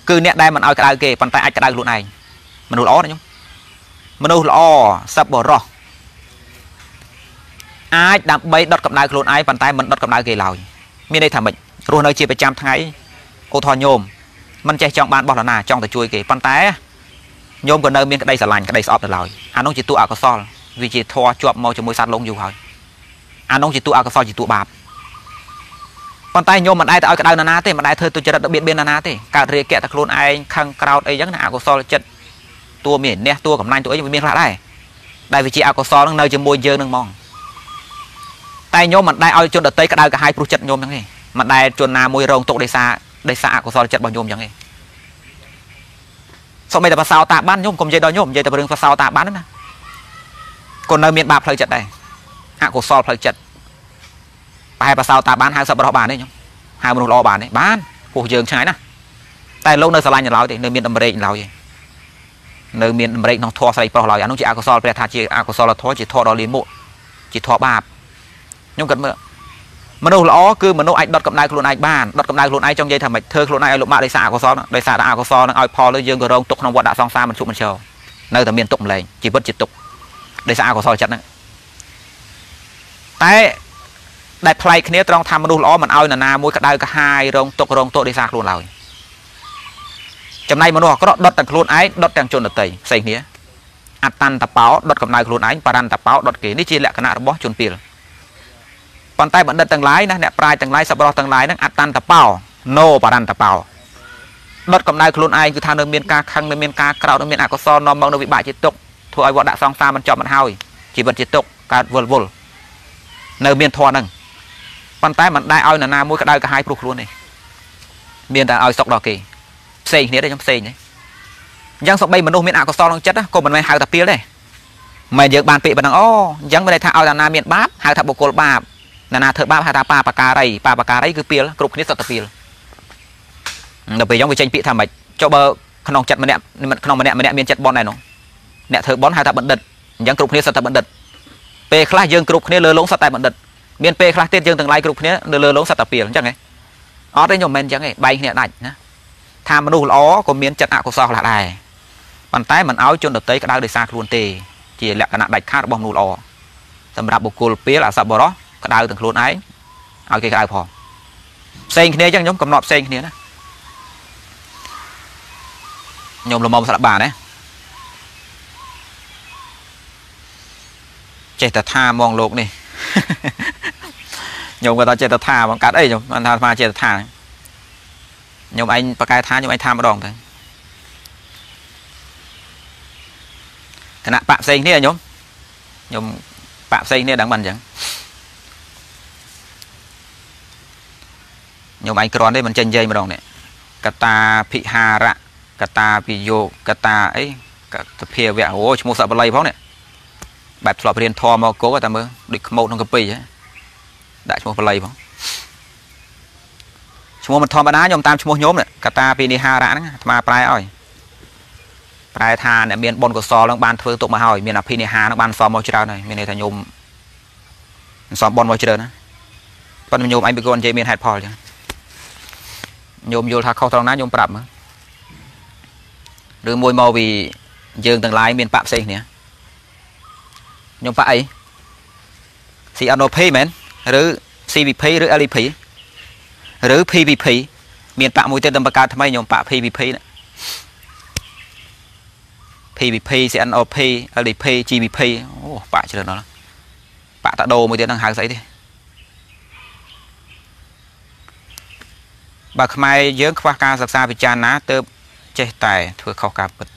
S1: គឺអ្នកដែលមិនឲ្យក្តៅគេប៉ុន្តែអាចក្តៅខ្លួនឯងមនុស្សល្អណាខ្ញុំមនុស្សល្អសប្បុរសអាចដើម្បីដុតកម្ដៅខ្លួនឯងប៉ុន្តែមិនដុតកម្ដៅគេឡើយមានន័យថាម៉េចរស់នៅជាប្រចាំថ្ងៃឧទាហរណ៍ញោមមិនចេះចង់បានបោះដណាចង់ទៅជួយគេប៉ុន្តែញោមក៏នៅមានក្តីស្រឡាញ់ក្តីស្អប់ទៅឡើយអានោះជាតួអកុសលវាជាធัวជាប់មកជាមួយសត្វលងយូរហើយ អានោះជាតួអកុសលជាតួបាបប៉ុន្តែញោមមិនដែរទៅឲ្យក្តៅណាណាទេមិនដែរធ្វើទុច្ចរិតរបៀបបៀនណាណាទេកើតរាគៈតែខ្លួនឯងខឹងក្រោតអីចឹងណាអកុសលចិត្តតួមានអ្នកតួកំណាញ់តួអីវាមានខ្លះដែរដែលវាជាអកុសលនឹងនៅជាមួយយើងនឹងហ្មងតែញោមមិនដែរឲ្យជនដតីក្តៅក្រហាយព្រោះចិត្តញោមចឹងទេមិនដែរជនណាមួយរងទុកដោយសារដោយសារអកុសលចិត្តរបស់ញោមចឹងទេសូម្បីតែភាសាតាបានញោមកុំនិយាយដល់ញោមនិយាយតែរឿងភាសាតាបានណាក៏នៅមានបាបផ្លូវចិត្តដែរ អកុសលផ្លូវចិត្តប្រហែលភាសាតាបានហៅសប្បុរសបានទេញោមហៅមនុស្សល្អបានទេបានពោះយើងឆ្ងាយណាតែលោកនៅស្រឡាញ់ឡើយទេនៅមានតម្រេកឡើយទេនៅមានតម្រេកក្នុងធម៌ស្រីប្រុសឡើយអានោះជាអកុសលព្រះថាជាអកុសលធម៌ជាធម៌ដ៏លាមុខជាធម៌បាបខ្ញុំគិតមើលមនុស្សល្អគឺមនុស្សអាចដុតកម្ដៅខ្លួនឯងបានដុតកម្ដៅខ្លួនឯងចង់និយាយថាមិនធ្វើខ្លួនឯងឲ្យលំបាកដោយសារអកុសលដោយសារតែអកុសលនឹងឲ្យផលលើយើងក៏រងទុកក្នុងវដ្តដាក់សង្សារមិនជប់មិនឈរនៅតែមានទុកម្លែងជីវិតជាទុកដោយសារអកុសលចិត្តហ្នឹង តែដែលប្លែកគ្នាត្រង់ថាមនុស្សល្អមិនឲ្យនរណាមួយក្តៅក្រហាយរងទុករងទោសដោយសារខ្លួនឡើយចំណែកមនុស្សអាក្រក់ដុតទាំងខ្លួនឯងដុតទាំងជនដតីផ្សេងគ្នាអតន្តបោដុតកម្ដៅខ្លួនឯងបរន្តបោដុតគេនេះជាលក្ខណៈរបស់ជនពីលប៉ុន្តែបណ្ឌិតទាំងឡាយណាអ្នកប្រាជ្ញទាំងឡាយសប្បុរសទាំងឡាយហ្នឹងអតន្តបោណូបរន្តបោដុតកម្ដៅខ្លួនឯងគឺថានៅមានការខឹងនៅមានការក្រោតនៅមានអកុសលនាំមកនៅវិបាកជាទុកធ្វើឲ្យវត្តដាក់សង្សារមិនចប់មិនហើយជីវិតជាទុកកើតវល់វល់ នៅមានធម៌ហ្នឹងប៉ុន្តែមិនដែលឲ្យនរណាមួយក្តៅក្រហាយព្រោះខ្លួនទេមានតែឲ្យសុកដល់គេផ្សេងគ្នាទេខ្ញុំផ្សេងទេអញ្ចឹងសូម្បីមនុស្សមានអកុសលក្នុងចិត្តក៏មិនមែនហៅថាពីលដែរមិនយើងបានពាក្យប៉ុណ្ណឹងអូអញ្ចឹងមិនន័យថាឲ្យនរណាមានបាបហៅថាបុគ្គលបាបនរណាធ្វើបាបហៅថាបាបការីបាបការីគឺពីលគ្រប់គ្នាសុទ្ធតែពីលដល់ពេលអញ្ចឹងវាចេញពាក្យថាម៉េចចុះបើក្នុងចិត្តម្នាក់ក្នុងម្នាក់ម្នាក់មានចិត្តបនដែរនោះអ្នកធ្វើបនហៅថាបណ្ឌិតអញ្ចឹងគ្រប់គ្នាសុទ្ធតែបណ្ឌិត ពេលខ្លះយើងគ្រប់គ្នាលើលងសុទ្ធតែបណ្ឌិតមានពេលខ្លះទៀតយើងទាំងឡាយគ្រប់គ្នានៅលើលងសត្វតាពីលអញ្ចឹងហ៎អត់ទេខ្ញុំមិនមែនអញ្ចឹងទេបែកគ្នាដាច់ណាថាមនុស្សល្អក៏មានចិត្តអកុសលខ្លះដែរប៉ុន្តែមិនឲ្យជនដតីក្តៅដោយសារខ្លួនទេជាលក្ខណៈដាច់ខាតរបស់មនុស្សល្អសម្រាប់បុគ្គលពីលអសប្បុរសក្តៅទាំងខ្លួនឯងឲ្យគេក្តៅផងផ្សេងគ្នាអញ្ចឹងខ្ញុំកំណត់ផ្សេងគ្នាណាខ្ញុំលំមស្លាប់បានណា ចេះតែថាហ្មងលោកនេះខ្ញុំគាត់ថាចេះតែថាបងកាត់អីខ្ញុំមិនថាអាចេះតែថាខ្ញុំឯងបកកែថាខ្ញុំឯងថាម្ដងទៅគណៈបកផ្សេងគ្នាខ្ញុំខ្ញុំបកផ្សេងគ្នាដឹងបានអញ្ចឹងខ្ញុំឯងគ្រាន់ទេមិនចេញនិយាយម្ដងនេះកតាភិហារៈកតាពិយោកតាអីកតភាវៈអូឈ្មោះសបល័យផងនេះ បែបធ្លាប់រៀនធម៌មកគោតែមើលដូចខ្មោចក្នុងកពីហ៎ដាក់ឈ្មោះបល័យផងឈ្មោះមិនធម្មតាខ្ញុំតាមឈ្មោះញោមកតាពីនិហារៈហ្នឹងអាត្មាប្រែឲ្យប្រែថាអ្នកមានបុណ្យកុសលនឹងបានធ្វើទុកមកហើយមានអភិនិហានឹងបានសមមកច្រើនហើយមានន័យថាញោមសមបុណ្យមកច្រើនណាប៉ុន្តែញោមឯងពីគាត់និយាយមានហេតុផលចឹងញោមយល់ថាខុសត្រង់ណាញោមប្រាប់មើលឬមួយមកពីយើងទាំងឡាយមានបាក់ផ្សេងគ្នា ខ្ញុំប៉ាអី CNOP មែនឬ CVP ឬ LEP ឬ PVP មានប៉ាមួយទៀតដើម្បីបង្កើតថ្មីខ្ញុំប៉ា PVP ណា PVP CNOP LDP GVP អូប៉ាច្រើនដល់ប៉ាតាដូមួយទៀតហ្នឹងហៅស្អីទេបើខ្មែរយើងខ្វះការសិក្សាពិចារណាទៅចេះតែធ្វើខុសការពិត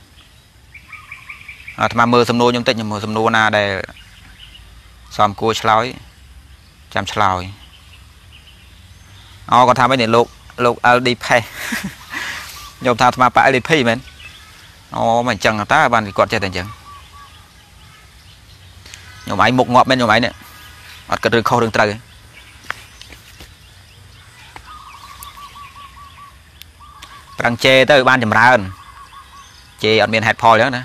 S1: អាត្មាមើលសំណួរខ្ញុំតិចខ្ញុំមើលសំណួរណាដែលសមគួរឆ្លើយចាំឆ្លើយអូគាត់ថាម៉េចនេះលោកលោក LDP ខ្ញុំថាអាត្មាប៉ LDP មែនអូមិនអញ្ចឹងតើបានគាត់ចេះតែអញ្ចឹងខ្ញុំឯងមុខងាប់មែនខ្ញុំឯងនេះអត់គិតរឿងខុសរឿងត្រូវទេប្រឹងជេរទៅបានចម្រើនជេរអត់មានហេតុផលអញ្ចឹងណា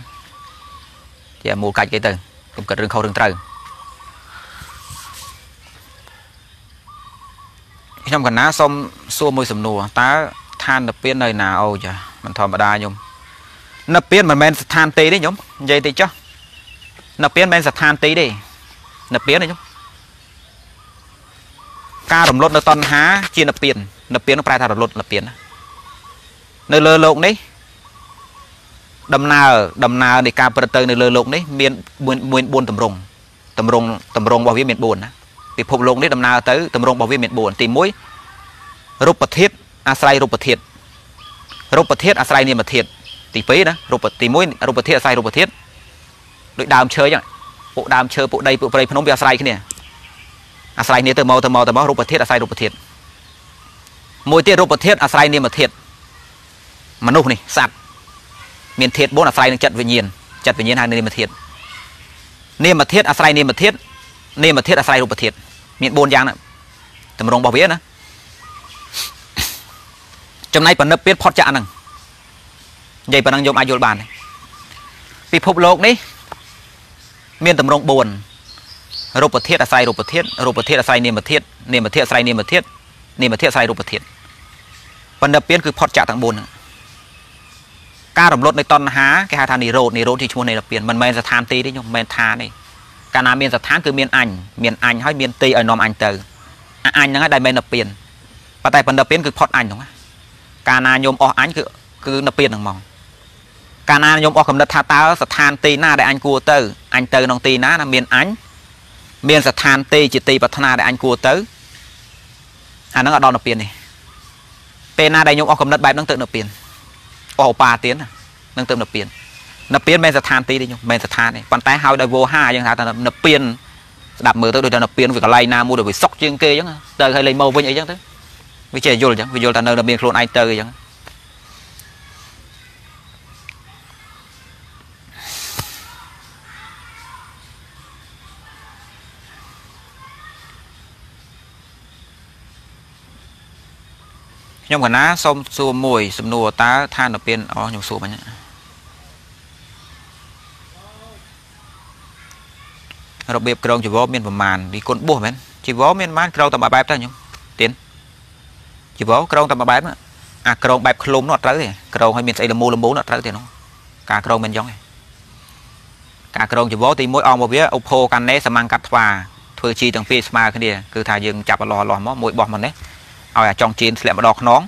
S1: ជាមូលកាច់គេទៅកុំគិតរឿងខុសរឿងត្រូវខ្ញុំកណាសូមសួរមួយសំណួរតើឋាននិព្វាននៅណាអូចាមិនធម្មតាខ្ញុំនិព្វានមិនមែនស្ថានទីទេខ្ញុំនិយាយតិចចុះនិព្វានមិនមែនស្ថានទីទេនិព្វានទេខ្ញុំការរំលត់នៅតណ្ហាជានិព្វាននិព្វានប្រែថារលត់និព្វាននៅលើโลกនេះ ដំណើរដំណើរនៃការប្រទៅនៅលើលោកនេះមានមាន4តម្រងតម្រងតម្រងរបស់វាមាន4ណាពិភពលោកនេះដំណើរទៅតម្រងរបស់វាមាន4ទី1រូបធាតុអាស្រ័យរូបធាតុរូបធាតុអាស្រ័យនាមធាតុទី2ណារូបទី1រូបធាតុអាស្រ័យរូបធាតុដូចដើមឈើចឹងពួកដើមឈើពួកដីពួកព្រៃភ្នំវាអាស្រ័យគ្នាអាស្រ័យគ្នាទៅមកទៅមកទៅមករូបធាតុអាស្រ័យរូបធាតុមួយទៀតរូបធាតុអាស្រ័យនាមធាតុមនុស្សនេះសត្វ មានធាតុ4អាស្រ័យនឹងចិត្តវិញ្ញាណចិត្តវិញ្ញាណហៅនាមធាតុនាមធាតុអាស្រ័យនាមធាតុនាមធាតុអាស្រ័យរូបធាតុមាន4យ៉ាងណាតម្រងរបស់វាណាចំណែកបណ្ឌិតពៀនផុតចាក់ហ្នឹងនិយាយប៉ុណ្ណឹងយកអាចយល់បានពិភពលោកនេះ មានតម្រង4រូបធាតុអាស្រ័យរូបធាតុរូបធាតុអាស្រ័យនាមធាតុនាមធាតុអាស្រ័យនាមធាតុនាមធាតុអាស្រ័យរូបធាតុបណ្ឌិតពៀនគឺផុតចាក់ទាំង4ហ្នឹង ការរំលត់នៃតណ្ហាគេហៅថានិរោធនិរោធជាឈ្មោះនៃនិព្វានមិនមែនស្ថានទីទេខ្ញុំមិនមែនឋានទេកាលណាមានស្ថានគឺមានអញមានអញហើយមានទីឲ្យនាំអញទៅអញហ្នឹងហើយដែលមែននិព្វានប៉ុន្តែបណ្ឌិតពៀនគឺផុតអញហ្នឹងកាលណាញោមអស់អញគឺគឺនិព្វានហ្នឹងហ្មងកាលណាញោមអស់កំណត់ថាតើស្ថានទីណាដែលអញគួរទៅអញទៅក្នុងទីណាណាមានអញមានស្ថានទីជាទីប្រាថ្នាដែលអញគួរទៅអាហ្នឹងអត់ដល់និព្វានទេពេលណាដែលញោមអស់កំណត់បែបហ្នឹងទៅនិព្វាន អស់ឧបាទាននឹងទៅនិព្វាននិព្វានមិនស្ថានទីទេខ្ញុំមិនស្ថានទេប៉ុន្តែហើយដោយវោហាយើងថានិព្វានស្ដាប់មើលទៅដូចថានិព្វានវាកន្លែងណាមួយដែលវាសុកជាងគេអញ្ចឹងទៅឲ្យលេងមកវិញអីអញ្ចឹងទៅវាចេះយល់អញ្ចឹងវាយល់ថានៅនិព្វានខ្លួនឯងទៅអញ្ចឹង ខ្ញុំកណាសូមសួរមួយ សំណួរតើឋានពានអខ្ញុំសួរមិញរបៀបក្រងជីវរមានប្រមាណពីគុណបួសមែនជីវរមានប្រមាណក្រងតែបែបទៅខ្ញុំទៀនជីវរក្រងតែបែបអាក្រងបែបឃ្លុំនោះអត់ត្រូវទេក្រងឲ្យមានស្អីលមូលមូលនោះអត់ត្រូវទេនោះការក្រងមិនអញ្ចឹងទេការក្រងជីវរទី1អង្គរបស់វាឧបោកាន់ណេសមង្កាត់ថ្វាធ្វើជីទាំងពីរស្មើគ្នាគឺថាយើងចាប់អលោះអលោះមកមួយបោះមកនេះ ឲ្យអាចង់ជៀនធ្លាក់មកដល់ខ្នង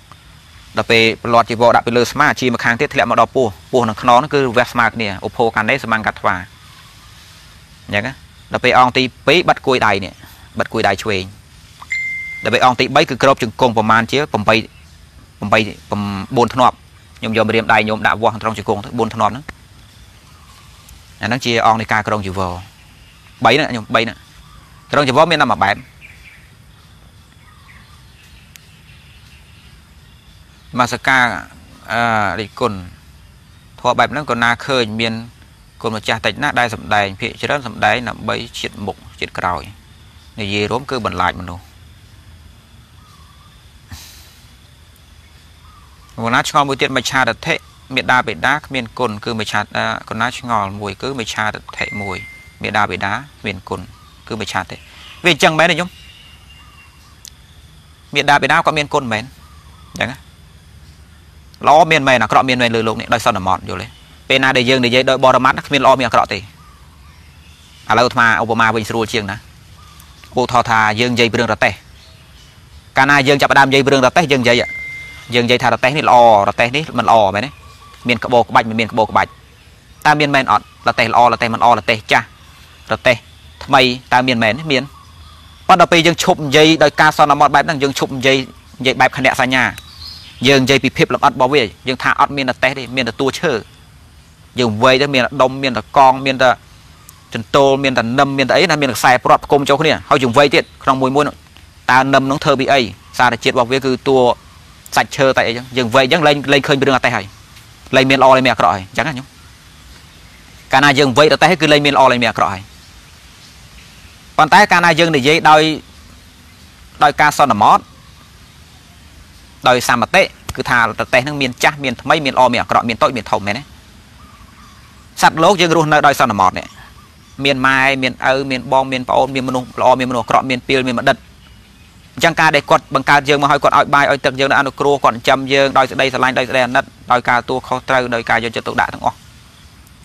S1: ដល់ពេលប្រឡត់ជីវរដាក់ទៅលើស្មាជីមកខាងទៀតធ្លាក់មកដល់ពោះពោះនិងខ្នងហ្នឹងគឺវះស្មើគ្នាឧបោកាន់នេះសមង្កាត់ថ្វាអញ្ចឹងដល់ពេលអង្គទី2បាត់គួយដៃនេះបាត់គួយដៃឆ្វេងដល់ពេលអង្គទី3គឺក្របជង្គង់ប្រមាណជា8 8 9ធ្នាប់ខ្ញុំយករៀមដៃខ្ញុំដាក់វាស់ត្រង់ជង្គង់ទៅ4ធ្នាប់ហ្នឹងអាហ្នឹងជាអង្គនៃការក្រងជីវរ3ហ្នឹងខ្ញុំ3ហ្នឹងក្រងជីវរមានតែមួយបែប មកសកាអឺរិគុណធម៌បែបហ្នឹងក៏ណាឃើញមានគុណម្ចាស់តិចណាស់ដែលសំដែងភាកច្រើនសំដែងដើម្បីជាតិមុខជាតិក្រោយនិយាយរួមគឺបន្លាចមនុស្សគណាឆ្ងល់មួយទៀតមច្ឆាតថិមេដាបេដាគ្មានគុណគឺមច្ឆាគណាឆ្ងល់មួយគឺមច្ឆាតថិមួយមេដាបេដាគ្មានគុណគឺមច្ឆាតថិវាអញ្ចឹងមែនទេខ្ញុំមេដាបេដាក៏មានគុណមែនអញ្ចឹងណា ល្អមានមែនអាក្រក់មានមែនលើលោកនេះដោយសន្មតយល់ទេពេលណាដែលយើងនិយាយដោយបរមត្តគ្មានល្អមានអាក្រក់ទេឥឡូវអាត្មាឧបមាវិញស្រួលជាងណាឧទាហរណ៍ថាយើងនិយាយរឿងរទេះកាលណាយើងចាប់ផ្ដើមនិយាយរឿងរទេះយើងនិយាយយើងនិយាយថារទេះនេះល្អរទេះនេះមិនល្អមែនទេមានក្បោក្បាច់មិនមានក្បោក្បាច់តើមានមែនអត់រទេះល្អរទេះមិនល្អរទេះចាស់រទេះថ្មីតើមានមែនមានប៉ុន្តែពេលយើងឈប់និយាយដោយការសន្មតបែបហ្នឹងយើងឈប់និយាយនិយាយបែបខណៈសញ្ញា យើងនិយាយពីភាពលម្អិតរបស់វាយើងថាអត់មានតែតេះទេមានតែតួឈើយើងវែកទៅមានតែដុំមានតែកងមានតែចន្ទោលមានតែនឹមមានតែអីណាមានខ្សែព្រាត់ផ្គុំចូលគ្នាហើយយើងវែកទៀតក្នុងមួយមួយតើនឹមនោះធ្វើពីអីសារជាតិរបស់វាគឺតួសាច់ឈើតែអីចឹងយើងវែកចឹងលែងលែងឃើញពីរឿងអតេះហើយលែងមានល្អលែងមានអាក្រក់ហើយអញ្ចឹងណាខ្ញុំកាលណាយើងវែកអតេះគឺលែងមានល្អលែងមានអាក្រក់ហើយប៉ុន្តែកាលណាយើងនិយាយដោយដោយការសន្មត ដោយសមតិគឺថាប្រទេសហ្នឹងមានចាស់មានថ្មីមានល្អមានអាក្រក់មានតូចមានធំមែនទេសត្វលោកយើងរស់នៅដោយសន្មតនេះមានម៉ែមានឪមានបងមានប្អូនមានមនុស្សល្អមានមនុស្សអាក្រក់មានពីលមានបណ្ឌិតអញ្ចឹងការដែលគាត់បង្កើតយើងមកឲ្យគាត់ឲ្យបាយឲ្យទឹកយើងនៅអនុគ្រោះគាត់ចិញ្ចឹមយើងដោយសេចក្តីស្រឡាញ់ដោយសេចក្តីអាណិតដោយការទួខុសត្រូវដោយការយកចិត្តទុកដាក់ទាំងអស់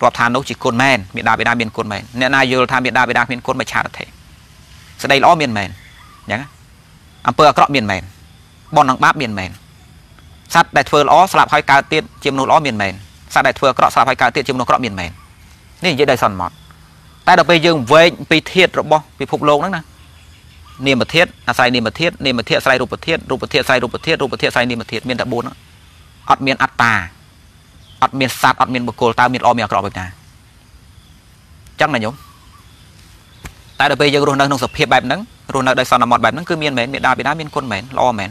S1: រាប់ថានោះជាគុណមែនមេដាបេដាមានគុណមែនអ្នកណាយល់ថាមេដាបេដាមានគុណមិនឆាតទេសេចក្តីល្អមានមែនអញ្ចឹងអំពើអាក្រក់មានមែន បននឹងបាបមានមែនសត្វដែលធ្វើល្អស្លាប់ហើយកើតទៀតជាមនុស្សល្អមានមែនសត្វដែលធ្វើអាក្រក់ស្លាប់ហើយកើតទៀតជាមនុស្សអាក្រក់មានមែននេះនិយាយដោយសន្មត់តែដល់ពេលយើងវែកពីធាតរបស់ពិភពលោកហ្នឹងណានាមធាតអាស្រ័យនាមធាតនាមធាតអាស្រ័យរូបធាតរូបធាតអាស្រ័យរូបធាតរូបធាតអាស្រ័យនាមធាតមានតែ4ហ្នឹងអត់មានអត្តាអត់មានសត្វអត់មានបុគ្គលតើមានល្អមានអាក្រក់បែបណាចឹងណាញោមតែដល់ពេលយើងរស់នៅក្នុងសភាពបែបហ្នឹងរស់នៅដោយសន្មត់បែបហ្នឹងគឺមានមែនមេដាបេដាមានគុណមែនល្អមែន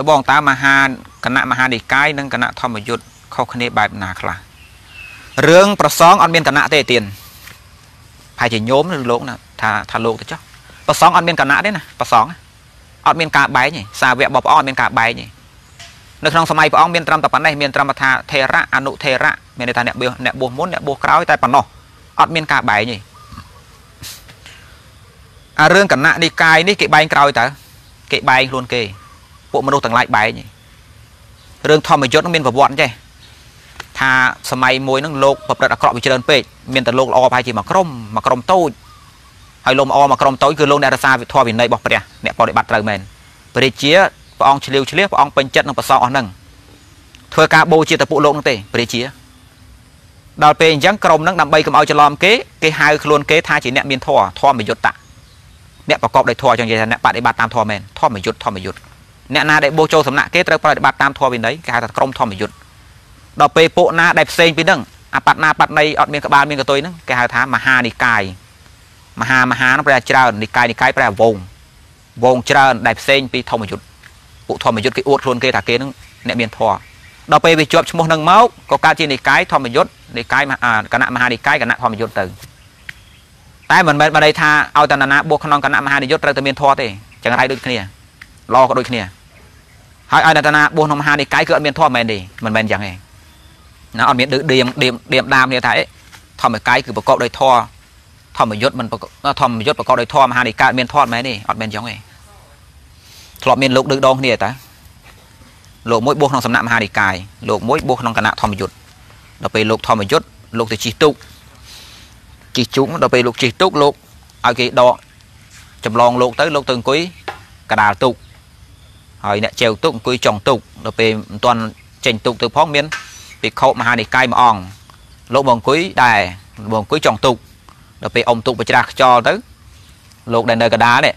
S1: នៅបងតើមហាគណៈមហានិកាយនិងគណៈធម្មយុត្តខុសគ្នាបែបណាខ្លះរឿងប្រសងអត់មានគណៈទេទៀនហើយជាញោមឬលោកណាថាថាលោកទៅចុះប្រសងអត់មានគណៈទេណាប្រសងអត់មានការបែងទេសាវករបស់ព្រះអង្គអត់មានការបែងទេនៅក្នុងសម័យព្រះអង្គមានត្រឹមតែប៉ុណ្ណេះមានត្រឹមថាថេរៈអនុថេរៈមានន័យថាអ្នកបួសអ្នកបួសមុនអ្នកបួសក្រោយតែប៉ុណ្ណោះអត់មានការបែងទេអារឿងគណៈនិកាយនេះគេបែងក្រោយតើគេបែងខ្លួនគេ ពួកមនុស្សទាំងឡាយបែងរឿងធម្មយុត្តនឹងមានប្រវត្តិចេះថាសម័យមួយហ្នឹងលោកប្រព្រឹត្តអាក្រក់វាច្រើនពេកមានតែលោកល្អប្រហែលជាមួយក្រុមមួយក្រុមតូចហើយលោកល្អមួយក្រុមតូចគឺលោកអ្នករសាវិធម៌វិន័យរបស់ព្រះអ្នកបដិបត្តិត្រូវមែនព្រះរាជាព្រះអង្គឆ្លៀវឆ្លៀសព្រះអង្គពេញចិត្តនឹងប្រសងអស់ហ្នឹងធ្វើការបូជាតែពួកលោកហ្នឹងទេព្រះរាជាដល់ពេលអញ្ចឹងក្រុមហ្នឹងដើម្បីកុំឲ្យច្រឡំគេគេហៅខ្លួនគេថាជាអ្នកមានធម៌ធម្មយុត្តៈអ្នកប្រកបដោយធម៌ចឹងនិយាយថាអ្នកបដិបត្តិតាមធម៌មែនធម្មយុត្តធម្មយុត្ត អ្នកណាដែលបោះចូលសំណាក់គេត្រូវប្រតិបត្តិតាមធម៌វិន័យគេហៅថាក្រុមធម្មយុត្តដល់ពេលពួកណាដែលផ្សេងពីហ្នឹងអាបត្តិណាបត្តិណីអត់មានក្បាលមានកតុយហ្នឹងគេហៅថាមហានិកាយមហាមហាហ្នឹងប្រែច្រើននិកាយនិកាយប្រែវងវងច្រើនដែលផ្សេងពីធម្មយុត្តពួកធម្មយុត្តគេអួតខ្លួនគេថាគេហ្នឹងអ្នកមានធម៌ដល់ពេលវាជាប់ឈ្មោះនឹងមកក៏កើតជានិកាយធម្មយុត្តនិកាយគណៈមហានិកាយគណៈធម្មយុត្តទៅតែមិនមែនបានន័យថាឲ្យតណ្ណាបោះក្នុងគណៈមហានិយុត្តត្រូវតែមានធម៌ទេចឹងហើយដូចគ្នាល្អក៏ដូចគ្នា ហើយឲ្យនតនាបួសក្នុងមហានិកាយគឺអត់មានធម៌មែនទេមិនមែនយ៉ាងទេណាអត់មានដឺដៀមដៀមដៀមដាមនេះថាអីធម្មកាយគឺប្រកបដោយធម៌ធម្មយុត្តមិនធម្មយុត្តប្រកបដោយធម៌មហានិកាយមានធម៌មែនទេអត់មែនយ៉ាងទេធ្លាប់មានលោកដឺដងគ្នាតាលោកមួយបួសក្នុងសំណាក់មហានិកាយលោកមួយបួសក្នុងគណៈធម្មយុត្តដល់ពេលលោកធម្មយុត្តលោកទៅជិះទូកជិះជុំដល់ពេលលោកជិះទូកលោកឲ្យគេដកចម្លងលោកទៅលោកទៅអង្គុយកដាលទូក ហើយអ្នកចែវទុកអង្គុយចុងទុកដល់ពេលមិនទាន់ចេញទុកទៅផងមានភិក្ខុមហានិកាយមួយអង្គលោកមកអង្គុយដែរមកអង្គុយចុងទុកដល់ពេលអុំទុកបច្រាស់ខ្យល់ទៅលោកដែលនៅកដាលនេះ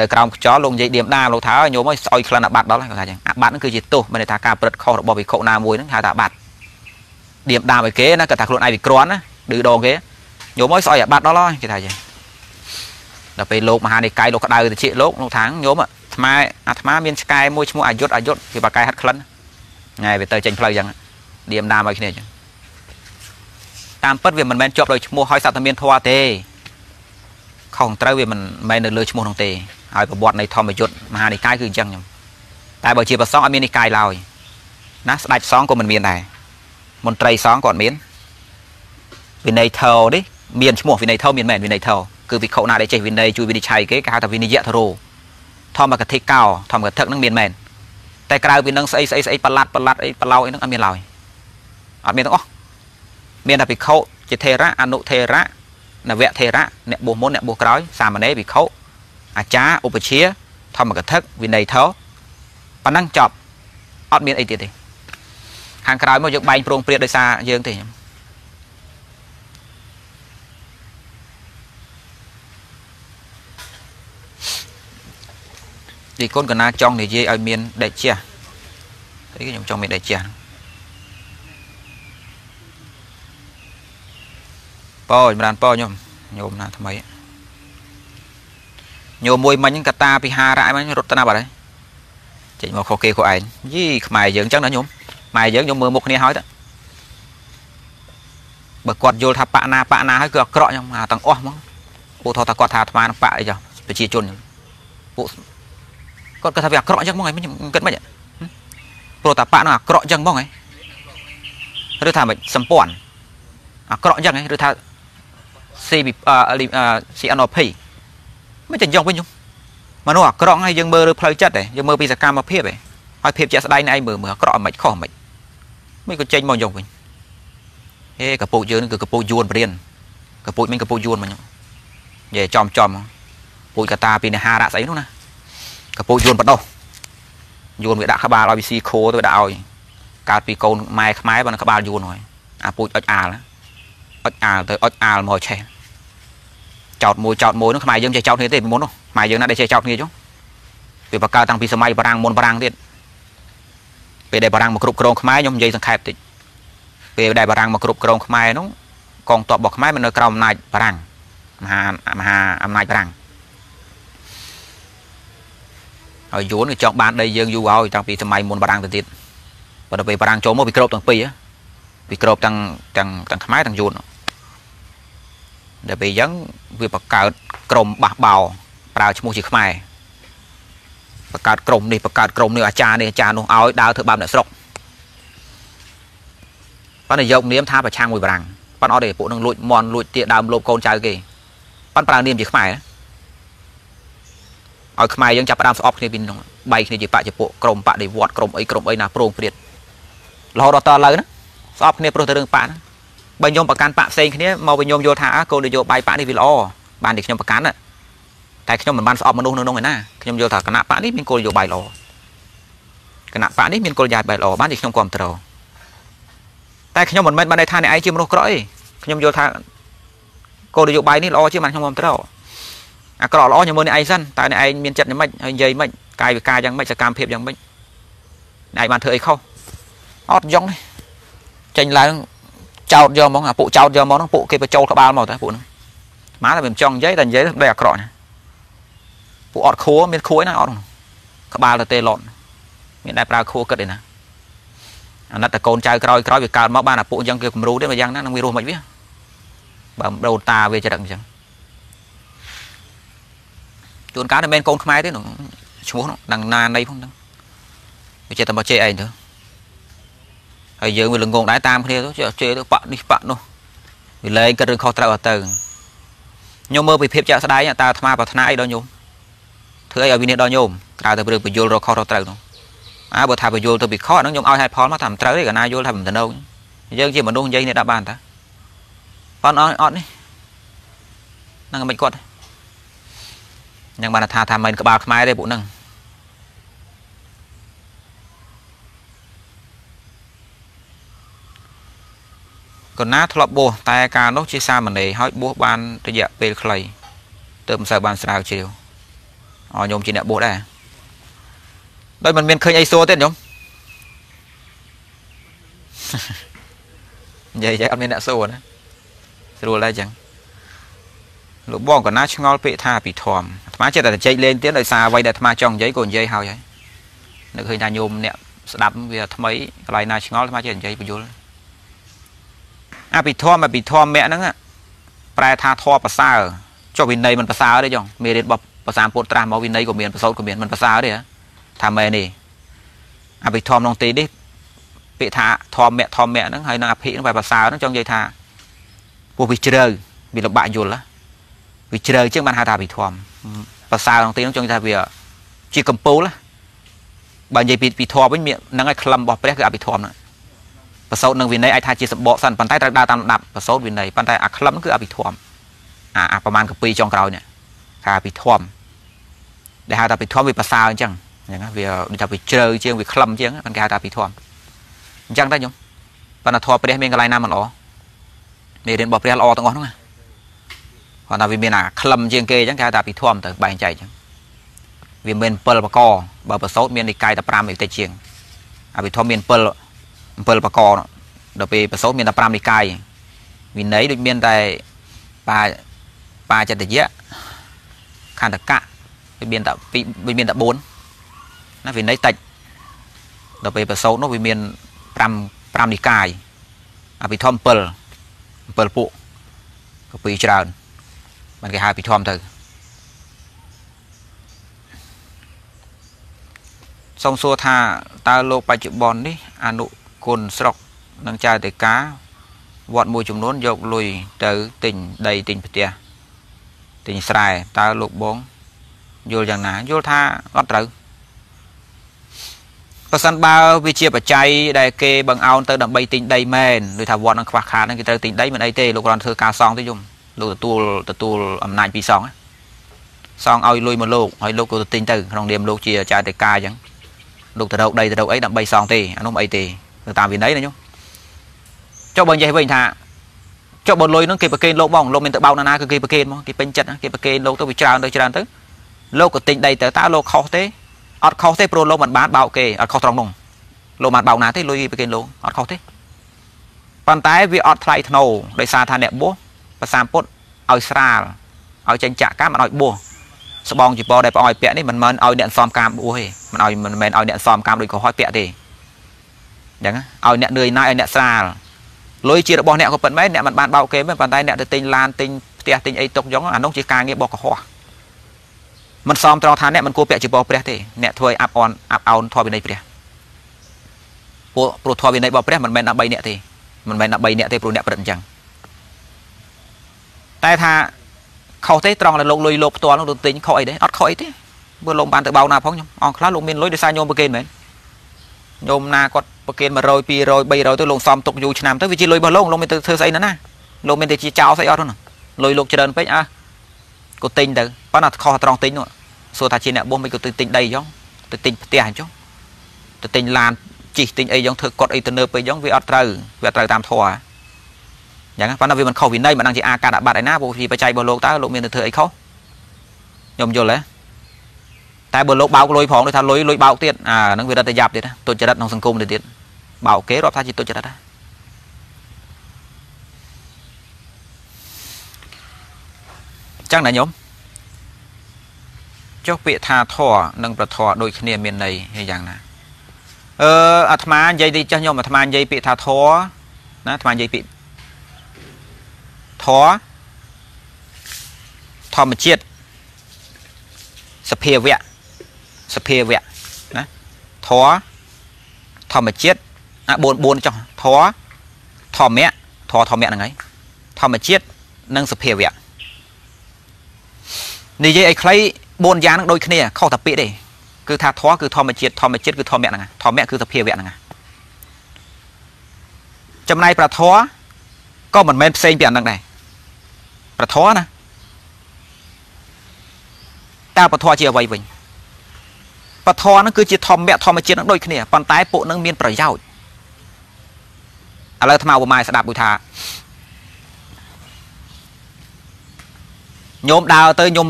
S1: នៅក្រោមខ្យល់លោកនិយាយឌៀមដាលោកថាញោមអើយស្អុយក្លិនអាបាត់ដល់គាត់ថាចឹងអាបាត់ហ្នឹងគឺជាទោសមានន័យថាការប្រព្រឹត្តខុសរបស់ភិក្ខុណាមួយហ្នឹងហៅថាអាបាត់ឌៀមដាឲ្យគេណាគាត់ថាខ្លួនឯងវិក្រាន់ណាឌឺដងគេញោមអើយស្អុយអាបាត់ដល់ហើយគេថាចឹងដល់ពេលលោកមហានិកាយលោកក្តៅទៅជាលោកលោកថាញោមថ្មអាថ្មមានឆ្កែមួយឈ្មោះអាយុទ្ធអាយុទ្ធវាបកែហាត់ក្លិនថ្ងៃវាទៅចេញផ្លូវចឹងឌៀមដាមឲ្យគ្នាចឹងតាមពិតវាមិនមែនជាប់ដោយឈ្មោះហើយសត្វតែមានធម៌ទេខុសត្រូវវាមិនមែននៅលើឈ្មោះនោះទេហើយប្រវត្តិនៃធម្មយុទ្ធមហានិកាយគឺអញ្ចឹងខ្ញុំតែបើជាប្រសងអត់មាននិកាយឡើយណាស្ដេចសងក៏មិនមានដែរមន្ត្រីសងក៏អត់មានវិន័យថោនេះមានឈ្មោះវិន័យថោមានមែនវិន័យថោគឺវិខុណាដែលចេះវិន័យជួយវិនិច្ឆ័យគេគេហៅថាវិនិយៈធរោ ធម្មកថាកោធម្មកថានឹងមានមែនតែក្រៅពីនឹងស្អីស្អីស្អីប្រឡាត់ប្រឡាត់អីប្រឡោអីនឹងអត់មានឡើយអត់មានទាំងអស់មានតែភិក្ខុជាថេរៈអនុថេរៈនវៈថេរៈអ្នកបួសមុនអ្នកបួសក្រោយសាមណេរភិក្ខុអាចារ្យឧបជាធម្មកថាវិន័យថោប៉ុណ្ណឹងចប់អត់មានអីទៀតទេខាងក្រោយមកយើងបែងប្រងព្រាតដោយសារយើងទេខ្ញុំ និយាយកូនកណាចង់និយាយឲ្យមានដេកជះអីខ្ញុំចង់មានដេកជះប៉ចម្រានប៉ខ្ញុំញោមណាថ្មីញោមមួយមិញកតាពិហារៈមិញរត់ទៅណាបាត់ហើយចេញមកខុសគេខុសឯងយីខ្មែរយើងចឹងណាញោមខ្មែរយើងខ្ញុំមើលមុខគ្នាហើយទៅបើគាត់យល់ថាបាក់ណាបាក់ណាហើយគឺអាក្រក់ចឹងអាទាំងអស់ហ្មងពួកថតថាគាត់ថាអាត្មានឹងបាក់អីចុះប្រជាជនចឹងពួក គាត់គាត់ថាវាអាក្រក់ចឹងហ្មងឯងខ្ញុំគិតមិនព្រោះតាបាក់នឹងអាក្រក់ចឹងហ្មងឯងឬថាមិនសម្ព័ន្ធអាក្រក់ចឹងឯងឬថា CB CNP មិនចឹងយកវិញខ្ញុំមនុស្សអាក្រក់ហើយយើងមើលលើផ្លូវចិត្តឯងយើងមើលពីសកម្មភាពឯងហើយភាពជាក់ស្ដែងឯងមើលមើលអាក្រក់មិនខុសមិនមិនក៏ចេញមកយកវិញហេកពូចយើងគឺកពូចយួនបរៀនកពូចមិនកពូចយួនមកខ្ញុំនិយាយចំចំពូចកតាពីនេហារៈស្អីនោះណា កពូចយួនបដោះយួនវាដាក់ក្បាលឲ្យវាស៊ីខោទៅដាក់ឲ្យកើតពីកូនម៉ែខ្មែរបានក្បាលយួនហើយអាពូចអុចអាលអុចអាលទៅអុចអាលមកឆេះចោតមួយចោតមួយនោះខ្មែរយើងចេះចោតគ្នាទេពីមុននោះខ្មែរយើងណាដែលចេះចោតគ្នាចុះវាបកកើតតាំងពីសម័យបារាំងមុនបារាំងទៀតពេលដែលបារាំងមកគ្រប់គ្រងខ្មែរខ្ញុំនិយាយសង្ខេបតិចពេលដែលបារាំងមកគ្រប់គ្រងខ្មែរនោះកងទ័ពរបស់ខ្មែរមិននៅក្រោមអំណាចបារាំងមហាមហាអំណាចបារាំង ហើយយួនក៏ចង់បានដីយើងយូរហើយតាំងពីសម័យមុនបារាំងទៅទៀតប៉ុន្តែពេលបារាំងចូលមកវាក្របទាំងពីរវាក្របទាំងទាំងទាំងខ្មែរទាំងយួនដល់ពេលអញ្ចឹងវាបង្កើតក្រុមបះបោប្រើឈ្មោះជាខ្មែរបង្កើតក្រុមនេះបង្កើតក្រុមនេះអាចារ្យនេះអាចារ្យនោះឲ្យដើរធ្វើបាបអ្នកស្រុកប៉ុន្តែយកនាមថាប្រឆាំងមួយបារាំងប៉ុន្តែអត់ទេពួកនឹងលួចមន់លួចទាដើមលោបកូនចៅគេប៉ុន្តែប្រើនាមជាខ្មែរ ឲ្យខ្មែរយើងចាប់ផ្ដើមស្អប់គ្នាពីនោះបែកគ្នាជាបច្ចពុក្រុមបដិវត្តក្រុមអីក្រុមអីណាប្រងព្រាតរហូតដល់តលើណាស្អប់គ្នាព្រោះតែរឿងបាក់ណាបើខ្ញុំប្រកាន់បាក់ផ្សេងគ្នាមកវិញខ្ញុំយល់ថាគោលនយោបាយបាក់នេះវាល្អបានតែខ្ញុំប្រកាន់តែខ្ញុំមិនបានស្អប់មនុស្សនៅក្នុងឯណាខ្ញុំយល់ថាគណៈបកនេះមានគោលនយោបាយល្អគណៈបកនេះមានគោលនយោបាយល្អបានតែខ្ញុំគ្រប់គ្រងតែខ្ញុំមិនមែនបានន័យថាអ្នកឯងជាមនុស្សក្រក់ទេខ្ញុំយល់ថាគោលនយោបាយនេះល្អជាងបានខ្ញុំគ្រប់គ្រង អាក្រក់ល្អខ្ញុំមើលអ្នកឯងសិនតើអ្នកឯងមានចិត្តយ៉ាងម៉េចហើយនិយាយម៉េចកាយវិការយ៉ាងម៉េចសកម្មភាពយ៉ាងម៉េចអ្នកឯងបានធ្វើអីខុសអត់យ៉ងទេចេញឡើងចោតយកហ្មងអាពួកចោតយកហ្មងហ្នឹងពួកគេបញ្ចូលក្បាលមកតែពួកហ្នឹងមកតែមិនចង់និយាយតែនិយាយតែអាក្រក់ណាពួកអត់ខួរមានខួរណាអត់ក្បាលទៅទេឡត់មានតែប្រើខួរគិតឯណាអាណិតតែកូនចៅក្រោយក្រោយវាកើតមកបានអាពួកអញ្ចឹងគេគំរូទេមកយ៉ាងណានឹងវារស់មិនវាបើដូនតាវាចរិតអញ្ចឹង ជួនកាលតែមានកូនខ្មែរទេឈ្មោះហ្នឹងណានៃផងហ្នឹងវាចេះតែមកជេរឯងទៅហើយយើងវាល្ងងដែរតាមគ្នាទៅជេរទៅបាក់នេះបាក់នោះវាលែងគិតរឿងខុសត្រូវអត់ទៅខ្ញុំមើលពីភាពចាក់ស្ដាយតើអាត្មាប្រាថ្នាអីដល់ញោមធ្វើអីឲ្យវិនិច្ឆ័យដល់ញោមក្រៅតែរឿងបញ្យលរកខុសរកត្រូវនោះអើបើថាបញ្យលទៅពីខុសហ្នឹងខ្ញុំឲ្យហេតុផលមកថាមិនត្រូវទេកាលណាយល់ថាមិនទៅនៅយើងជាមនុស្សនិយាយនេះដាក់បានតាប៉ុន្តែអត់នេះហ្នឹងមិនគាត់ អញ្ចឹងបានថាថាមិនក្បាលខ្មែរទេពួកហ្នឹងកណាធ្លាប់បួសតែការនោះជាសាមណេរហើយបួសបានរយៈពេលខ្លីទើបមិនសូវបានស្រាវជ្រាវអញខ្ញុំជាអ្នកបួសដែរដោយមិនមានឃើញអីសួរទេខ្ញុំនិយាយអត់មានអ្នកសួរណាស្រួលដែរចឹង លោកបងកណាឆ្ងល់ពាក្យថាពីធំអាត្មាចិត្តតែចែកលេងទៀតដោយសារអ្វីដែលអាត្មាចង់និយាយក៏និយាយហើយហើយនឹកឃើញថាញោមអ្នកស្ដាប់វាថ្មីកន្លែងណាឆ្ងល់អាត្មាចិត្តនិយាយបញ្យល់អភិធម្មអភិធម្មៈហ្នឹងប្រែថាធម៌ប្រសើរចុះវិន័យមិនប្រសើរទេចុងមេរៀនរបស់ប្រសាមពុទ្ធត្រាស់មកវិន័យក៏មានប្រសោតក៏មានមិនប្រសើរទេថាមែននេះអភិធម្មក្នុងទីនេះពាក្យថាធម្មៈធម្មៈហ្នឹងហើយនឹងអភិហ្នឹងបែបប្រសើរហ្នឹងចង់និយាយថាពោះវាជ្រៅវាលំបាក់យល់ វាជ្រៅជាងបានហៅថាអភិធម្មប្រសើរក្នុងទីហ្នឹងចង់និយាយថាវាជាកម្ពូលបើនិយាយពីពីធម៌វិញហ្នឹងឲ្យក្លឹមរបស់ព្រះគឺអភិធម្មហ្នឹងប្រសោតនឹងវិន័យអាចថាជាសម្បកសិនប៉ុន្តែត្រូវដើរតាមលំដាប់ប្រសោតវិន័យប៉ុន្តែអាក្លឹមគឺអភិធម្មអាអាប្រហែលកពីចុងក្រោយនេះថាអភិធម្មដែលហៅថាអភិធម្មវាប្រសើរអញ្ចឹងអញ្ចឹងវាដូចថាវាជ្រៅជាងវាក្លឹមជាងប៉ុន្តែគេហៅថាអភិធម្មអញ្ចឹងតែខ្ញុំប៉ុន្តែធម៌ព្រះមានកន្លែងណាមិនល្អមេរៀនរបស់ព្រះល្អទាំងអស់ហ្នឹងណា គាត់ថាវាមានអាក្លឹមជាងគេអញ្ចឹងគេហៅថាអភិធម្មទៅបែងចែកអញ្ចឹងវាមាន7បកបើប្រសោតមាននិកាយតែ5ឯតិចជាងអភិធម្មមាន7 7បកដល់ពេលប្រសូតមានតែ5និកាយវិន័យដូចមានតែបាបាចតយៈខន្តកៈវាមានតែវាមានតែ4ណាវិន័យតិចដល់ពេលប្រសូតនោះវាមាន5 5និកាយអភិធម្ម7 7ពួកកពីច្រើន มันគេហៅពីធំទៅសូមសួរថាតើលោកបច្ចុប្បន្ននេះអនុគុណស្រុកនិងចៅតេកាវត្តមួយចំនួនយកលុយទៅទិញដីទិញផ្ទះទិញស្រែតើលោកបងយល់យ៉ាងណាយល់ថាអត់ត្រូវបើសិនបើវាជាបច្ច័យដែលគេបង្អោនទៅដើម្បីទិញដីមែនដូចថាវត្តនឹងខ្វះខាតហ្នឹងគេត្រូវទិញដីមិនអីទេលោកគ្រាន់ធ្វើការសងទេយំ លោកទទួលទទួលអំណាចពីសងសងឲ្យលុយមកលោកហើយលោកក៏ទៅទិញទៅក្នុងនាមលោកជាចៅតេកាអញ្ចឹងលោកទៅរកដីទៅរកអីដើម្បីសងទេអានោះអីទេទៅតាមវិន័យណាញោមចុះបើនិយាយវិញថាចុះបើលុយហ្នឹងគេប្រកេនលោកបងលោកមានទៅបោកណាណាគឺគេប្រកេនមកគេពេញចិត្តគេប្រកេនលោកទៅវាច្រើនទៅច្រើនទៅលោកក៏ទិញដីទៅតើលោកខុសទេអត់ខុសទេព្រោះលោកមិនបានបោកគេអត់ខុសត្រង់នោះលោកបានបោកណាទេលុយគេប្រកេនលោកអត់ខុសទេប៉ុន្តែវាអត់ថ្លៃធ្នូដោយសារថាអ្នកបោះ ប្រសាពុតឲ្យស្រាលឲ្យចេញចាក់កាមមិនឲ្យបោះស្បងជីពដែលប្រអយពាក់នេះមិនមែនឲ្យអ្នកសំកាមបួសទេមិនឲ្យមិនមែនឲ្យអ្នកសំកាមដូចកុហកពាក់ទេអញ្ចឹងឲ្យអ្នកនឿយណាយឲ្យអ្នកស្រាលលុយជារបស់អ្នកក៏ប៉ុន្តែអ្នកមិនបានបោកគេមែនប៉ុន្តែអ្នកទៅទិញឡានទិញផ្ទះទិញអីទុកចឹងអានោះជាការងាររបស់កុហកមិនសមត្រង់ថាអ្នកមិនគួរពាក់ជាបោព្រះទេអ្នកធ្វើឲ្យអាប់អន់អាប់អោនធម៌វិន័យព្រះពួកព្រោះធម៌វិន័យរបស់ព្រះមិនមែនដើម្បីអ្នកទេមិនមែនដើម្បីអ្នកទេព្រោះអ្នកប្រឹកអញ្ចឹង តែថាខុសទេត្រង់តែលោកលុយលោកផ្ទាល់នោះទៅទិញខុសអីទេអត់ខុសអីទេបើលោកបានទៅបោកណាផងខ្ញុំអងខ្លះលោកមានលុយដោយសារញោមប្រកេនមែនញោមណាគាត់ប្រកេន100 200 300ទៅលោកសំទុកយូរឆ្នាំទៅវាជាលុយរបស់លោកលោកមានទៅធ្វើស្អីណាណាលោកមានតែជាចោលស្អីអត់នោះលុយលោកច្រើនពេកអើក៏ទិញទៅប៉ុន្តែខុសត្រង់ទិញនោះសួរថាជាអ្នកបោះមិនក៏ទៅទិញដីអញ្ចឹងទៅទិញផ្ទះអញ្ចឹងទៅទិញឡានជីកទិញអីអញ្ចឹងធ្វើកត់អីទៅនៅពេកអញ្ចឹងវាអត់ត្រូវវាអត់ត្រូវតាមធម៌ អញ្ចឹងប៉ុន្តែវាមិនខុសវិន័យមិនដឹងជាអាការដាក់បាត់ឯណាព្រោះជាបច្ច័យរបស់លោកតើលោកមានទៅធ្វើអីខុសខ្ញុំយល់ទេតែបើលោកបោកលុយផងដូចថាលុយលុយបោកទៀតអាហ្នឹងវារត់តែយ៉ាប់ទៀតទុច្ចរិតក្នុងសង្គមទៅទៀតបោកគេរាប់ថាជាទុច្ចរិតដែរចឹងណាញោមចុះពាក្យថាធរនិងប្រធរដូចគ្នាមានន័យយ៉ាងណាអឺអាត្មានិយាយទីចាស់ញោមអាត្មានិយាយពាក្យថាធរណាអាត្មានិយាយពាក្យ ធរធម្មជាតិសភាវៈសភាវៈណាធរធម្មជាតិអា4 4ចុះធរធម្មៈធរធម្មៈហ្នឹងហើយធម្មជាតិនិងសភាវៈនិយាយឲ្យខ្លី4យ៉ាងហ្នឹងដូចគ្នាខុសតែពាក្យទេគឺថាធរគឺធម្មជាតិធម្មជាតិគឺធម្មៈហ្នឹងធម្មៈគឺសភាវៈហ្នឹងចំណែកប្រធរក៏មិនមែនផ្សេងពីអាហ្នឹងដែរ ប្រធរណាតើប្រធរជាអ្វីវិញបធរហ្នឹងគឺជាធម្មៈធម្មជាតិនឹងដូចគ្នាប៉ុន្តែពួកនឹងមានប្រយោជន៍ឥឡូវអាត្មាឧបមាស្ដាប់ដូចថាញោមដើរទៅញោម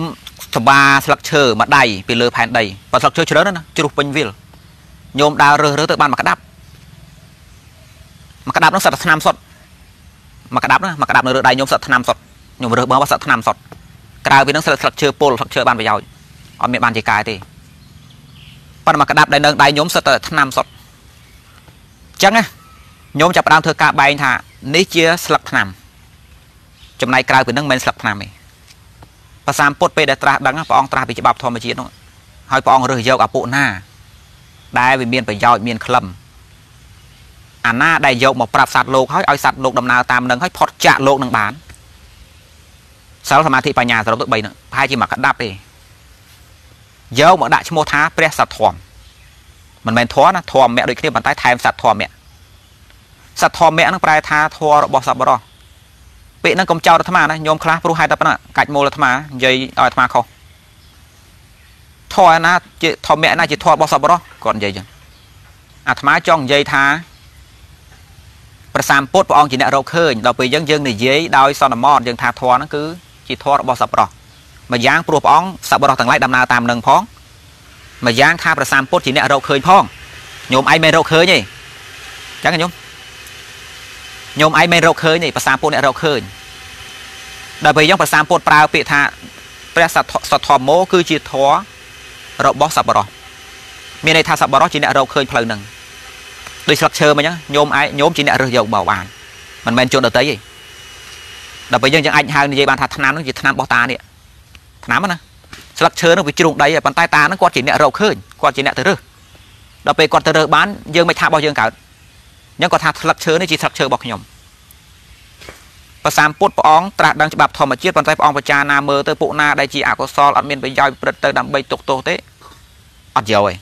S1: សបាស្លឹកឈើមួយដៃពីលើផែនដីបើស្លឹកឈើច្រើនណាជ្រុះពេញវិលញោមដើររើសរើសទៅបានមួយក្តាប់មួយក្តាប់នោះសិតថ្នាំសុតមួយក្តាប់ណាមួយក្តាប់នៅលើដៃញោមសិតថ្នាំសុត ញោមរើសបងសិតថ្នាំសុតក្រៅពីនឹងស្លឹកស្លឹកឈើពុលស្លឹកឈើបានប្រយោជន៍អត់មានបានជាកាយទេប៉ុន្តែមកក្តាប់ដែលនៅដៃញោមសិតតែថ្នាំសុតអញ្ចឹងណាញោមចាប់ផ្ដើមធ្វើការបែងថានេះជាស្លឹកថ្នាំចំណែកក្រៅពីនឹងមិនមែនស្លឹកថ្នាំទេភាសាពុទ្ធពេលដែលត្រាស់ដឹងព្រះអង្គត្រាស់ពីច្បាប់ធម្មជាតិនោះហើយព្រះអង្គរើសយកអពុណា ដែលវាមានប្រយោជន៍មានក្លឹមអាណាដែលយកមកប្រាប់សត្វលោកហើយឲ្យសត្វលោកដំណើរតាមនឹងហើយផុតចាក់លោកនឹងបាន សិលសមាធិបញ្ញាសរុបទៅ3ហ្នឹងប្រហែលជាមួយក្តាប់ទេយកមកដាក់ឈ្មោះថាព្រះសត្វធម្មមិនមែនធម៌ណាធម៌មៈដូចគ្នាប៉ុន្តែថែមសត្វធម៌មៈសត្វធម៌មៈហ្នឹងប្រែថាធម៌របស់សត្វបរោះពាក្យហ្នឹងកុំចោទអាត្មាណាញោមខ្លះព្រោះហេតុតែប៉ុណ្ណាកាច់មូលអាត្មានិយាយឲ្យអាត្មាខុសធម៌ណាជាធម៌ណាជាធម៌របស់សត្វបរោះគាត់និយាយចឹងអាត្មាចង់និយាយថាប្រសាមពុទ្ធព្រះអង្គជាអ្នករកឃើញដល់ពេលយើងយើងនិយាយដោយសន្មតយើងថាធម៌ហ្នឹងគឺ ជាធម៌របស់សត្វបរោះមួយយ៉ាងព្រោះព្រះអង្គសប្បុរសទាំងឡាយដំណើរតាមនឹងផងមួយយ៉ាងថាប្រសាមពុទ្ធជាអ្នករកឃើញផងញោមឯងមិនរកឃើញទេអញ្ចឹងញោមញោមឯងមិនរកឃើញទេប្រសាមពុទ្ធអ្នករកឃើញដល់ពេលយើងប្រសាមពុទ្ធប្រើពាក្យថាព្រះសត្វធម្មោគឺជាធម៌របស់សប្បុរសមានន័យថាសប្បុរសជាអ្នករកឃើញផ្លូវហ្នឹងដូចស្លឹកឈើមកអញ្ចឹងញោមឯងញោមជាអ្នករើសយកបោបានមិនមែនជនដតីទេ ដល់ពេលយើងយើងអាចហៅនិយាយបានថាថ្នាំហ្នឹងជាថ្នាំរបស់តានេះថ្នាំណាស្លឹកឈើហ្នឹងវាជ្រុងដីហើយប៉ុន្តែតាហ្នឹងគាត់ជាអ្នករកឃើញគាត់ជាអ្នកទៅរើសដល់ពេលគាត់ទៅរើសបានយើងមិនថារបស់យើងកើតអញ្ចឹងគាត់ថាស្លឹកឈើនេះជាស្លឹកឈើរបស់ខ្ញុំប្រសាមពុទ្ធព្រះអង្គត្រាស់ដឹងច្បាប់ធម្មជាតិប៉ុន្តែព្រះអង្គបច្ចាណាមើលទៅពួកណាដែលជាអកុសលអត់មានប្រយោជន៍ប្រព្រឹត្តទៅដើម្បីទុកទោសទេអត់យកទេ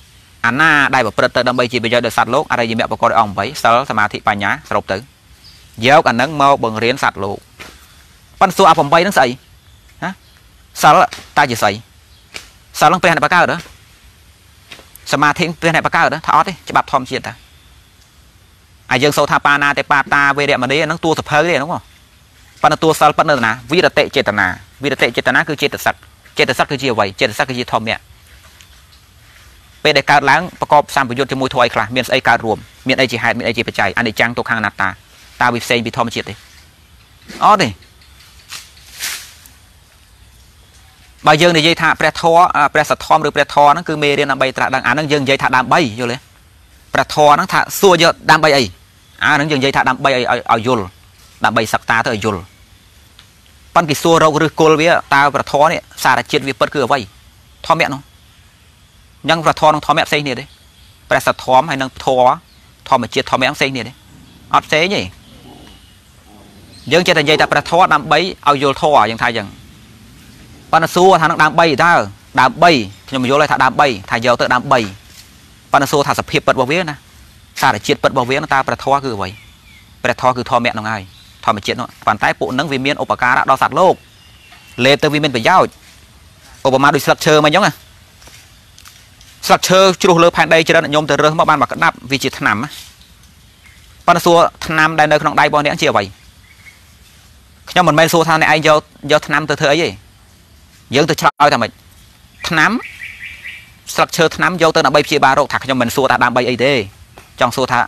S1: អាណាដែលប្រព្រឹត្តទៅដើម្បីជាប្រយោជន៍ដល់សត្វលោកអរិយមគ្គបកលអង្គ8សិលសមាធិបញ្ញាសរុបទៅយកអានឹងមកបង្រៀនសត្វលោក ប៉ិនសួរអា8ហ្នឹងស្អីណាសិលតើជាស្អីសិលហ្នឹងព្រះអ្នកបកើតហ៎សមាធិព្រះអ្នកបកើតថាអត់ទេច្បាប់ធម្មជាតិតាអាយើងសូថាបាណាទេបាតាវេរមណីហ្នឹងតួសភៅទេហ្នឹងប៉ុន្តែតួសិលប៉ុណ្ណឹងណាវិរតិចេតនាវិរតិចេតនាគឺចេតសិកចេតសិកគឺជាអ្វីចេតសិកគឺជាធម្មៈពេលដែលកើតឡើងប្រកបសម្ពយុទ្ធជាមួយធម៌អីខ្លះមានស្អីកើតរួមមានអីជាហេតុមានអីជាបច្ច័យអនិច្ចំទុក្ខអនត្តាតើវាផ្សេងពីធម្មជាតិទេអត់ទេ បើយើងនិយាយថាព្រះធម៌ព្រះសទ្ធមឬព្រះធម៌ហ្នឹងគឺមេរៀនដើម្បីត្រាស់ដឹងអាហ្នឹងយើងនិយាយថាដើម្បីយល់ទេព្រះធម៌ហ្នឹងថាសួរយកដើម្បីអីអាហ្នឹងយើងនិយាយថាដើម្បីអីឲ្យយល់ដើម្បីសិក្សាទៅឲ្យយល់ប៉ុន្តែគេសួររកឬគល់វាតើព្រះធម៌នេះសារជាតិវាពិតគឺអ្វីធម្មៈនោះអញ្ចឹងព្រះធម៌នឹងធម្មៈផ្សេងគ្នាទេព្រះសទ្ធមហើយនឹងធម៌ធម្មជាតិធម្មៈផ្សេងគ្នាទេអត់ផ្សេងទេយើងចេះតែនិយាយតែព្រះធម៌ដើម្បីឲ្យយល់ធម៌យើងថាអញ្ចឹង ប៉ុន្តែសួរថានឹងដើម្បីតើដើម្បីខ្ញុំយល់ហើយថាដើម្បីថាយកទៅដើម្បីប៉ុន្តែសួរថាសភាពពិតរបស់វាណាសារជាតិពិតរបស់វាតើព្រះធម៌គឺអ្វីព្រះធម៌គឺធម៌មគ្គនោះហើយធម្មជាតិនោះប៉ុន្តែពួកនឹងវាមានឧបការៈដល់សត្វលោកលេបទៅវាមានប្រយោជន៍ឧបមាដូចស្លឹកឈើមកអញ្ចឹងណាស្លឹកឈើជ្រុះលើផែនដីច្រើនខ្ញុំទៅរើសមកបានមកក្តាប់វាជាថ្នាំប៉ុន្តែសួរថ្នាំដែលនៅក្នុងដៃរបស់អ្នកជាអ្វីខ្ញុំមិនមែនសួរថាអ្នកឯងយកយកថ្នាំទៅធ្វើអីទេ យើងទៅឆ្លើយថាម៉េចថ្នាំស្លឹកឈើថ្នាំយកទៅដើម្បីព្យាបាលរោគថាខ្ញុំមិនសួរថាដើម្បីអីទេចង់សួរថា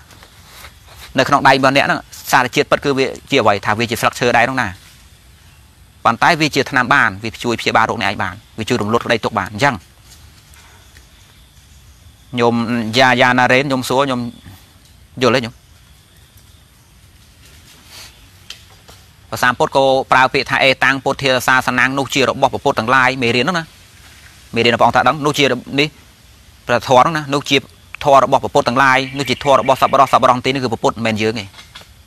S1: នៅក្នុងដៃរបស់អ្នកហ្នឹងសារជាតិពិតគឺវាជាអ្វីថាវាជាស្លឹកឈើដែរនោះណាប៉ុន្តែវាជាថ្នាំបានវាជួយព្យាបាលរោគអ្នកឯងបានវាជួយរំលត់ក្តីទុកបានអញ្ចឹងញោមយ៉ាយ៉ាណារ៉េនញោមសួរញោមយល់ទេញោម ភាសាពុទ្ធក៏ប្រើពាក្យថាអេតាំងពុទ្ធាសាសនានោះជារបស់ពុទ្ធទាំងឡាយមេរៀនហ្នឹងណាមេរៀនរបស់អង្គតាដឹងនោះជានេះប្រធរហ្នឹងណានោះជាធម៌របស់ពុទ្ធទាំងឡាយនោះជាធម៌របស់សប្បុរសសប្បុរសទីនេះគឺពុទ្ធមិនមែនយើងទេ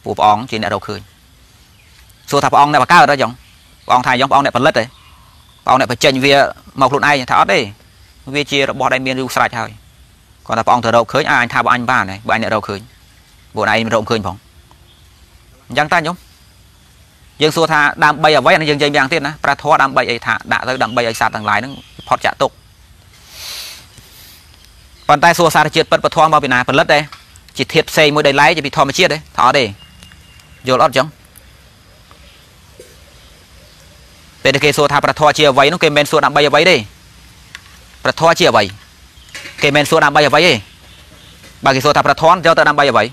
S1: ពួកព្រះអង្គជាអ្នករកឃើញសួរថាព្រះអង្គអ្នកបកើតទេចុងព្រះអង្គថាយ៉ាងព្រះអង្គអ្នកផលិតទេព្រះអង្គអ្នកបញ្ចេញវាមកខ្លួនឯងថាអត់ទេវាជារបស់ដែលមានរូបស្រេចហើយគាត់ថាព្រះអង្គទៅរកឃើញអញថាបើអញបានហើយបើអញអ្នករកឃើញពួកឯងរកឃើញផងអញ្ចឹងតាញោម យើងសួរថាដើម្បីអ្វីអានេះយើងនិយាយម្យ៉ាងទៀតណាប្រាធរដើម្បីអីថាដាក់ទៅដើម្បីឲ្យសត្វទាំងឡាយហ្នឹងផុតចាក់ទុកប៉ុន្តែសួរសារជាតិពិតពធមកពីណាផលិតទេជាធាតុផ្សេងមួយដែលឡែកជាពីធម្មជាតិទេថាអត់ទេយល់អត់ចឹងពេលគេសួរថាប្រធរជាអ្វីនោះគេមិនមែនសួរដើម្បីអ្វីទេប្រធរជាអ្វីគេមិនមែនសួរដើម្បីអ្វីទេបើគេសួរថាប្រធរយកទៅដើម្បីអ្វី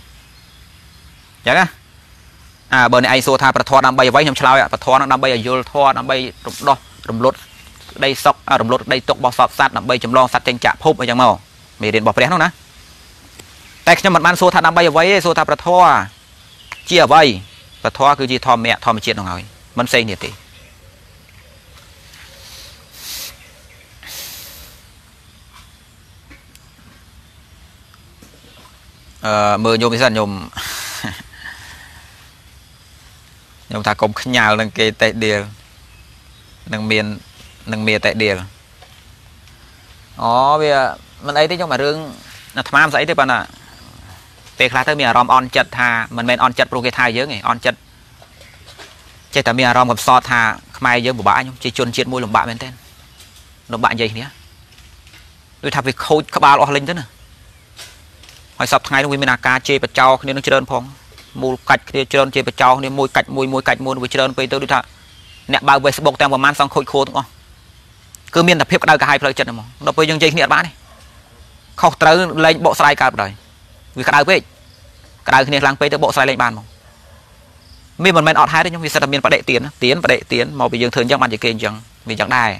S1: ចឹងណា អើបើអ្នកឯងសួរថាប្រធរដើម្បីអ្វីខ្ញុំឆ្លើយប្រធរនឹងដើម្បីឲ្យយល់ធរដើម្បីរំដោះរំលត់ក្តីសុខរំលត់ក្តីទុករបស់សត្វសត្វដើម្បីចម្លងសត្វចេញចាក់ភពអីចឹងមកមេរៀនរបស់ព្រះនោះណាតែខ្ញុំមិនបានសួរថាដើម្បីអ្វីទេសួរថាប្រធរជាអ្វីប្រធរគឺជាធម្មៈធម្មជាតិនោះហើយមិនផ្សេងទៀតទេអឺមើលញោមនេះសិនញោម ខ្ញុំថាកុំខ្ញាល់នឹងគេតេះដៀលនឹងមាននឹងមានតេះដៀលអូវាមិនអីទេខ្ញុំអារឿងអាត្មាមិនស្អីទេប៉ុន្តែពេលខ្លះទៅមានអារម្មណ៍អន់ចិត្តថាមិនមែនអន់ចិត្តព្រោះគេថាយើងឯងអន់ចិត្តចេះតែមានអារម្មណ៍កំសត់ថាខ្មែរយើងពិបាកខ្ញុំជាជនជាតិមួយលំបាកមែនទែនលំបាកនិយាយគ្នាដូចថាវាខូចក្បាលអស់លេងទៅណាហើយសពថ្ងៃនោះវាមានអាការជេរបចោគ្នានឹងច្រើនផង មូលកាច់គ្នាច្រើនជេរបចោគ្នាមួយកាច់មួយមួយកាច់មួយវាច្រើនពេកទៅដូចថាអ្នកបើក Facebook ទាំងប្រហែលសងខូចខួរទាំងអស់គឺមានតែភាពក្តៅក្រហាយផ្លូវចិត្តហ្មងដល់ពេលយើងនិយាយគ្នាអត់បានទេខុសត្រូវលែងបកស្រាយកើតបណ្ដោយវាក្តៅពេកក្តៅគ្នាខ្លាំងពេកទៅបកស្រាយលែងបានមកមានមិនមែនអត់ហេតុទេខ្ញុំវាសិតតែមានបដិទានទានបដិទានមកពីយើងធ្វើអញ្ចឹងបានជាគេអញ្ចឹងវាអញ្ចឹងដែរ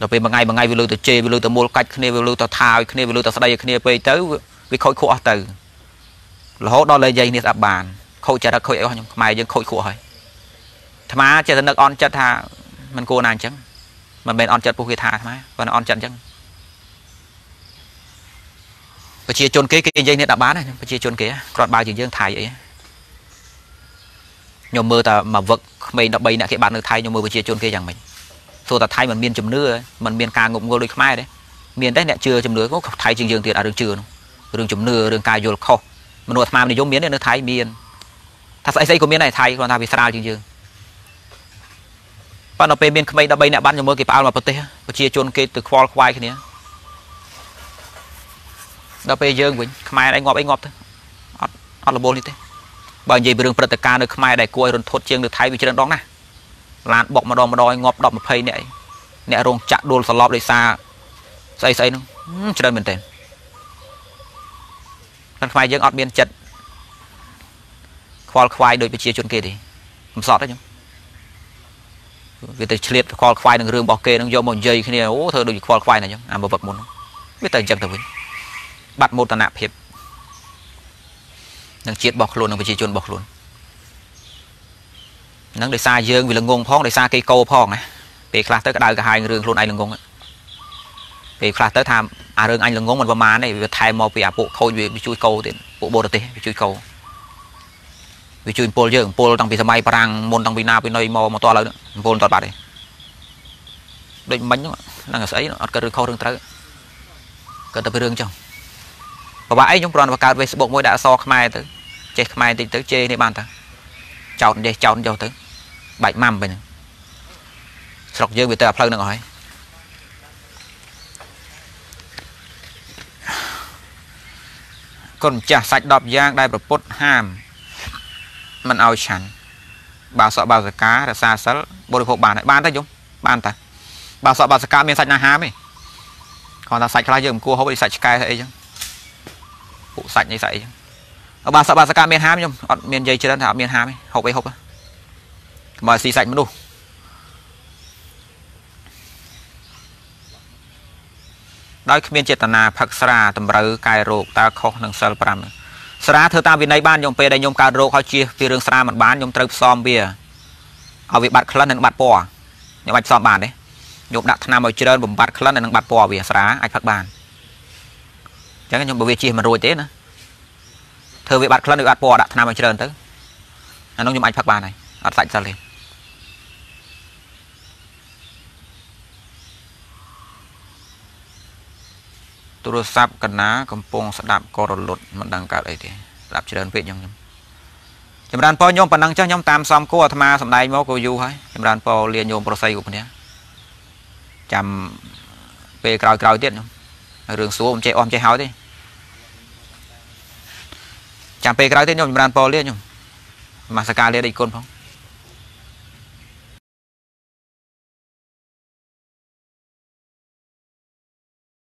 S1: ដល់ពេលមួយថ្ងៃមួយថ្ងៃវាលើទៅជេរវាលើទៅមូលកាច់គ្នាវាលើទៅថាឲ្យគ្នាវាលើទៅស្ដីឲ្យគ្នាពេកទៅវាខូចខួរអស់ទៅ រហូតដល់លេយាយនេះស្ដាប់បានខូចចរិតខូចអីអស់ខ្ញុំខ្មែរយើងខូចខួរហើយ អាត្មាចេះតែនឹកអន់ចិត្តថាมันគួរណាអញ្ចឹងមិនមែនអន់ចិត្តពុះគេថាអាត្មាប៉ុន្តែអន់ចិត្តអញ្ចឹងប្រជាជនគេគេនិយាយនេះដាក់បានណាប្រជាជនគេគ្រាន់បើជាងយើងថៃអីខ្ញុំមើលតែមកវឹកក្មេង13អ្នកគេបាននៅថៃខ្ញុំមើលប្រជាជនគេយ៉ាងម៉េចសួរតែថៃมันមានជំនឿมันមានការងប់ងល់ដូចខ្មែរទេមានទេអ្នកជឿជំនឿថៃជាងយើងទៀតអារឿងជឿនោះរឿងជំនឿរឿងការយល់ខុស មនុស្សអាត្មានិយមមានទេនៅថៃមានថាស្អីស្អីក៏មានដែរថៃគ្រាន់តែវាស្រាលជាងយើងប៉ុន្តែពេលមានក្មេង13អ្នកបានខ្ញុំមើលគេផ្អើលមកប្រទេសប្រជាជនគេទៅខ្វល់ខ្វាយគ្នាដល់ពេលយើងវិញខ្មែរឯងងាប់អីងាប់ទៅអត់អត់របួសនេះទេបើនិយាយពីរឿងព្រឹត្តិការណ៍នៅខ្មែរដែលគួរឲ្យរន្ធត់ជាងនៅថៃវាច្រើនដងណាឡានបុកម្ដងម្ដងងាប់10 20នាក់អ្នករោងចាក់ដួលសន្លប់ដោយសារស្អីស្អីហ្នឹងច្រើនមែនទែន ខាងខ្មែរយើងអត់មានចិត្តខ្វល់ខ្វាយដោយប្រជាជនគេទេមិនសតទេខ្ញុំវាទៅឆ្លៀតខ្វល់ខ្វាយនឹងរឿងរបស់គេនឹងយកមកនិយាយគ្នាអូធ្វើដូចខ្វល់ខ្វាយណាអញ្ចឹងអាមកវឹកមុនវាទៅអញ្ចឹងទៅវិញបាត់មោទនភាពនឹងជាតិរបស់ខ្លួននឹងប្រជាជនរបស់ខ្លួននឹងដោយសារយើងវាល្ងងផងដោយសារគេកោផងណាពេលខ្លះទៅក្តៅក្រហាយរឿងខ្លួនឯងល្ងង ពេលខ្លះទៅថាអារឿងអញល្ងងមិនប្រមាណទេវាថែមមកពីអាពួកខូចវាជួយកោទៀតពួកបរទេសវាជួយកោវាជួយពលយើងពលតាំងពីសម័យបារាំងមុនតាំងពីណាពីណីមកមកតឡើយពលតបាត់ទេដូចមិញហ្នឹងស្អីអត់កើតរឿងខុសរឿងត្រូវកើតតែពីរឿងចឹងប្រហែលអីខ្ញុំគ្រាន់តែបង្កើត Facebook មួយដាក់អក្សរខ្មែរទៅចេះខ្មែរតិចទៅជេរនេះបានតាចោតនិយាយចោតចុះទៅបែកម៉ាំបែហ្នឹងស្រុកយើងវាទៅអាផ្លូវហ្នឹងអស់ហើយ កូនម្ចាស់សាច់10យ៉ាងដែលប្រពុតហាមមិនឲ្យឆាន់បើសក់បើសការរសាសិលបរិភោគបានហើយបានទេយំបានតាបើសក់បើសកាមានសាច់ណាហាមទេគាត់ថាសាច់ខ្លះយើងមិនគួរហូបដូចសាច់ឆ្កែអីចឹងពួកសាច់នេះសាច់អីចឹងបើសក់បើសកាមានហាមខ្ញុំអត់មាននិយាយច្រើនថាអត់មានហាមទេហូបអីហូបបើស៊ីសាច់មនុស្ស ដោយគ្មានចេតនាផឹកស្រាតម្រូវកែរោគតើខុសនឹងសិល5ហ្នឹងស្រាធ្វើតាមវិន័យបានខ្ញុំពេលដែលខ្ញុំកើតរោគហើយជៀសពីរឿងស្រាមិនបានខ្ញុំត្រូវផ្សំវាឲ្យវាបាត់ក្លិននិងបាត់ពណ៌ខ្ញុំអាចផ្សំបានទេខ្ញុំដាក់ថ្នាំឲ្យច្រើនបំបត្តិក្លិននិងបាត់ពណ៌វាស្រាអាចផឹកបានអញ្ចឹងខ្ញុំបើវាជៀសមិនរួចទេណាធ្វើវាបាត់ក្លិនឬបាត់ពណ៌ដាក់ថ្នាំឲ្យច្រើនទៅអានោះខ្ញុំអាចផឹកបានហើយអត់សាច់សិលទេ ទូរស័ព្ទកណាកំពុងស្ដាប់ក៏រលត់មិនដឹងកើតអីទេស្ដាប់ច្រើនពេកខ្ញុំខ្ញុំចម្រើនពរញោមប៉ុណ្ណឹងចាស់ខ្ញុំតាមសំគួរអាត្មាសំដែងមកក៏យូរហើយចម្រើនពរលាញោមប្រស័យគ្រប់គ្នាចាំពេលក្រោយក្រោយទៀតខ្ញុំរឿងសួរមិនចេះអស់ចេះហើយទេចាំពេលក្រោយទៀតខ្ញុំចម្រើនពរលាខ្ញុំមកសកាលាដេកគុណផង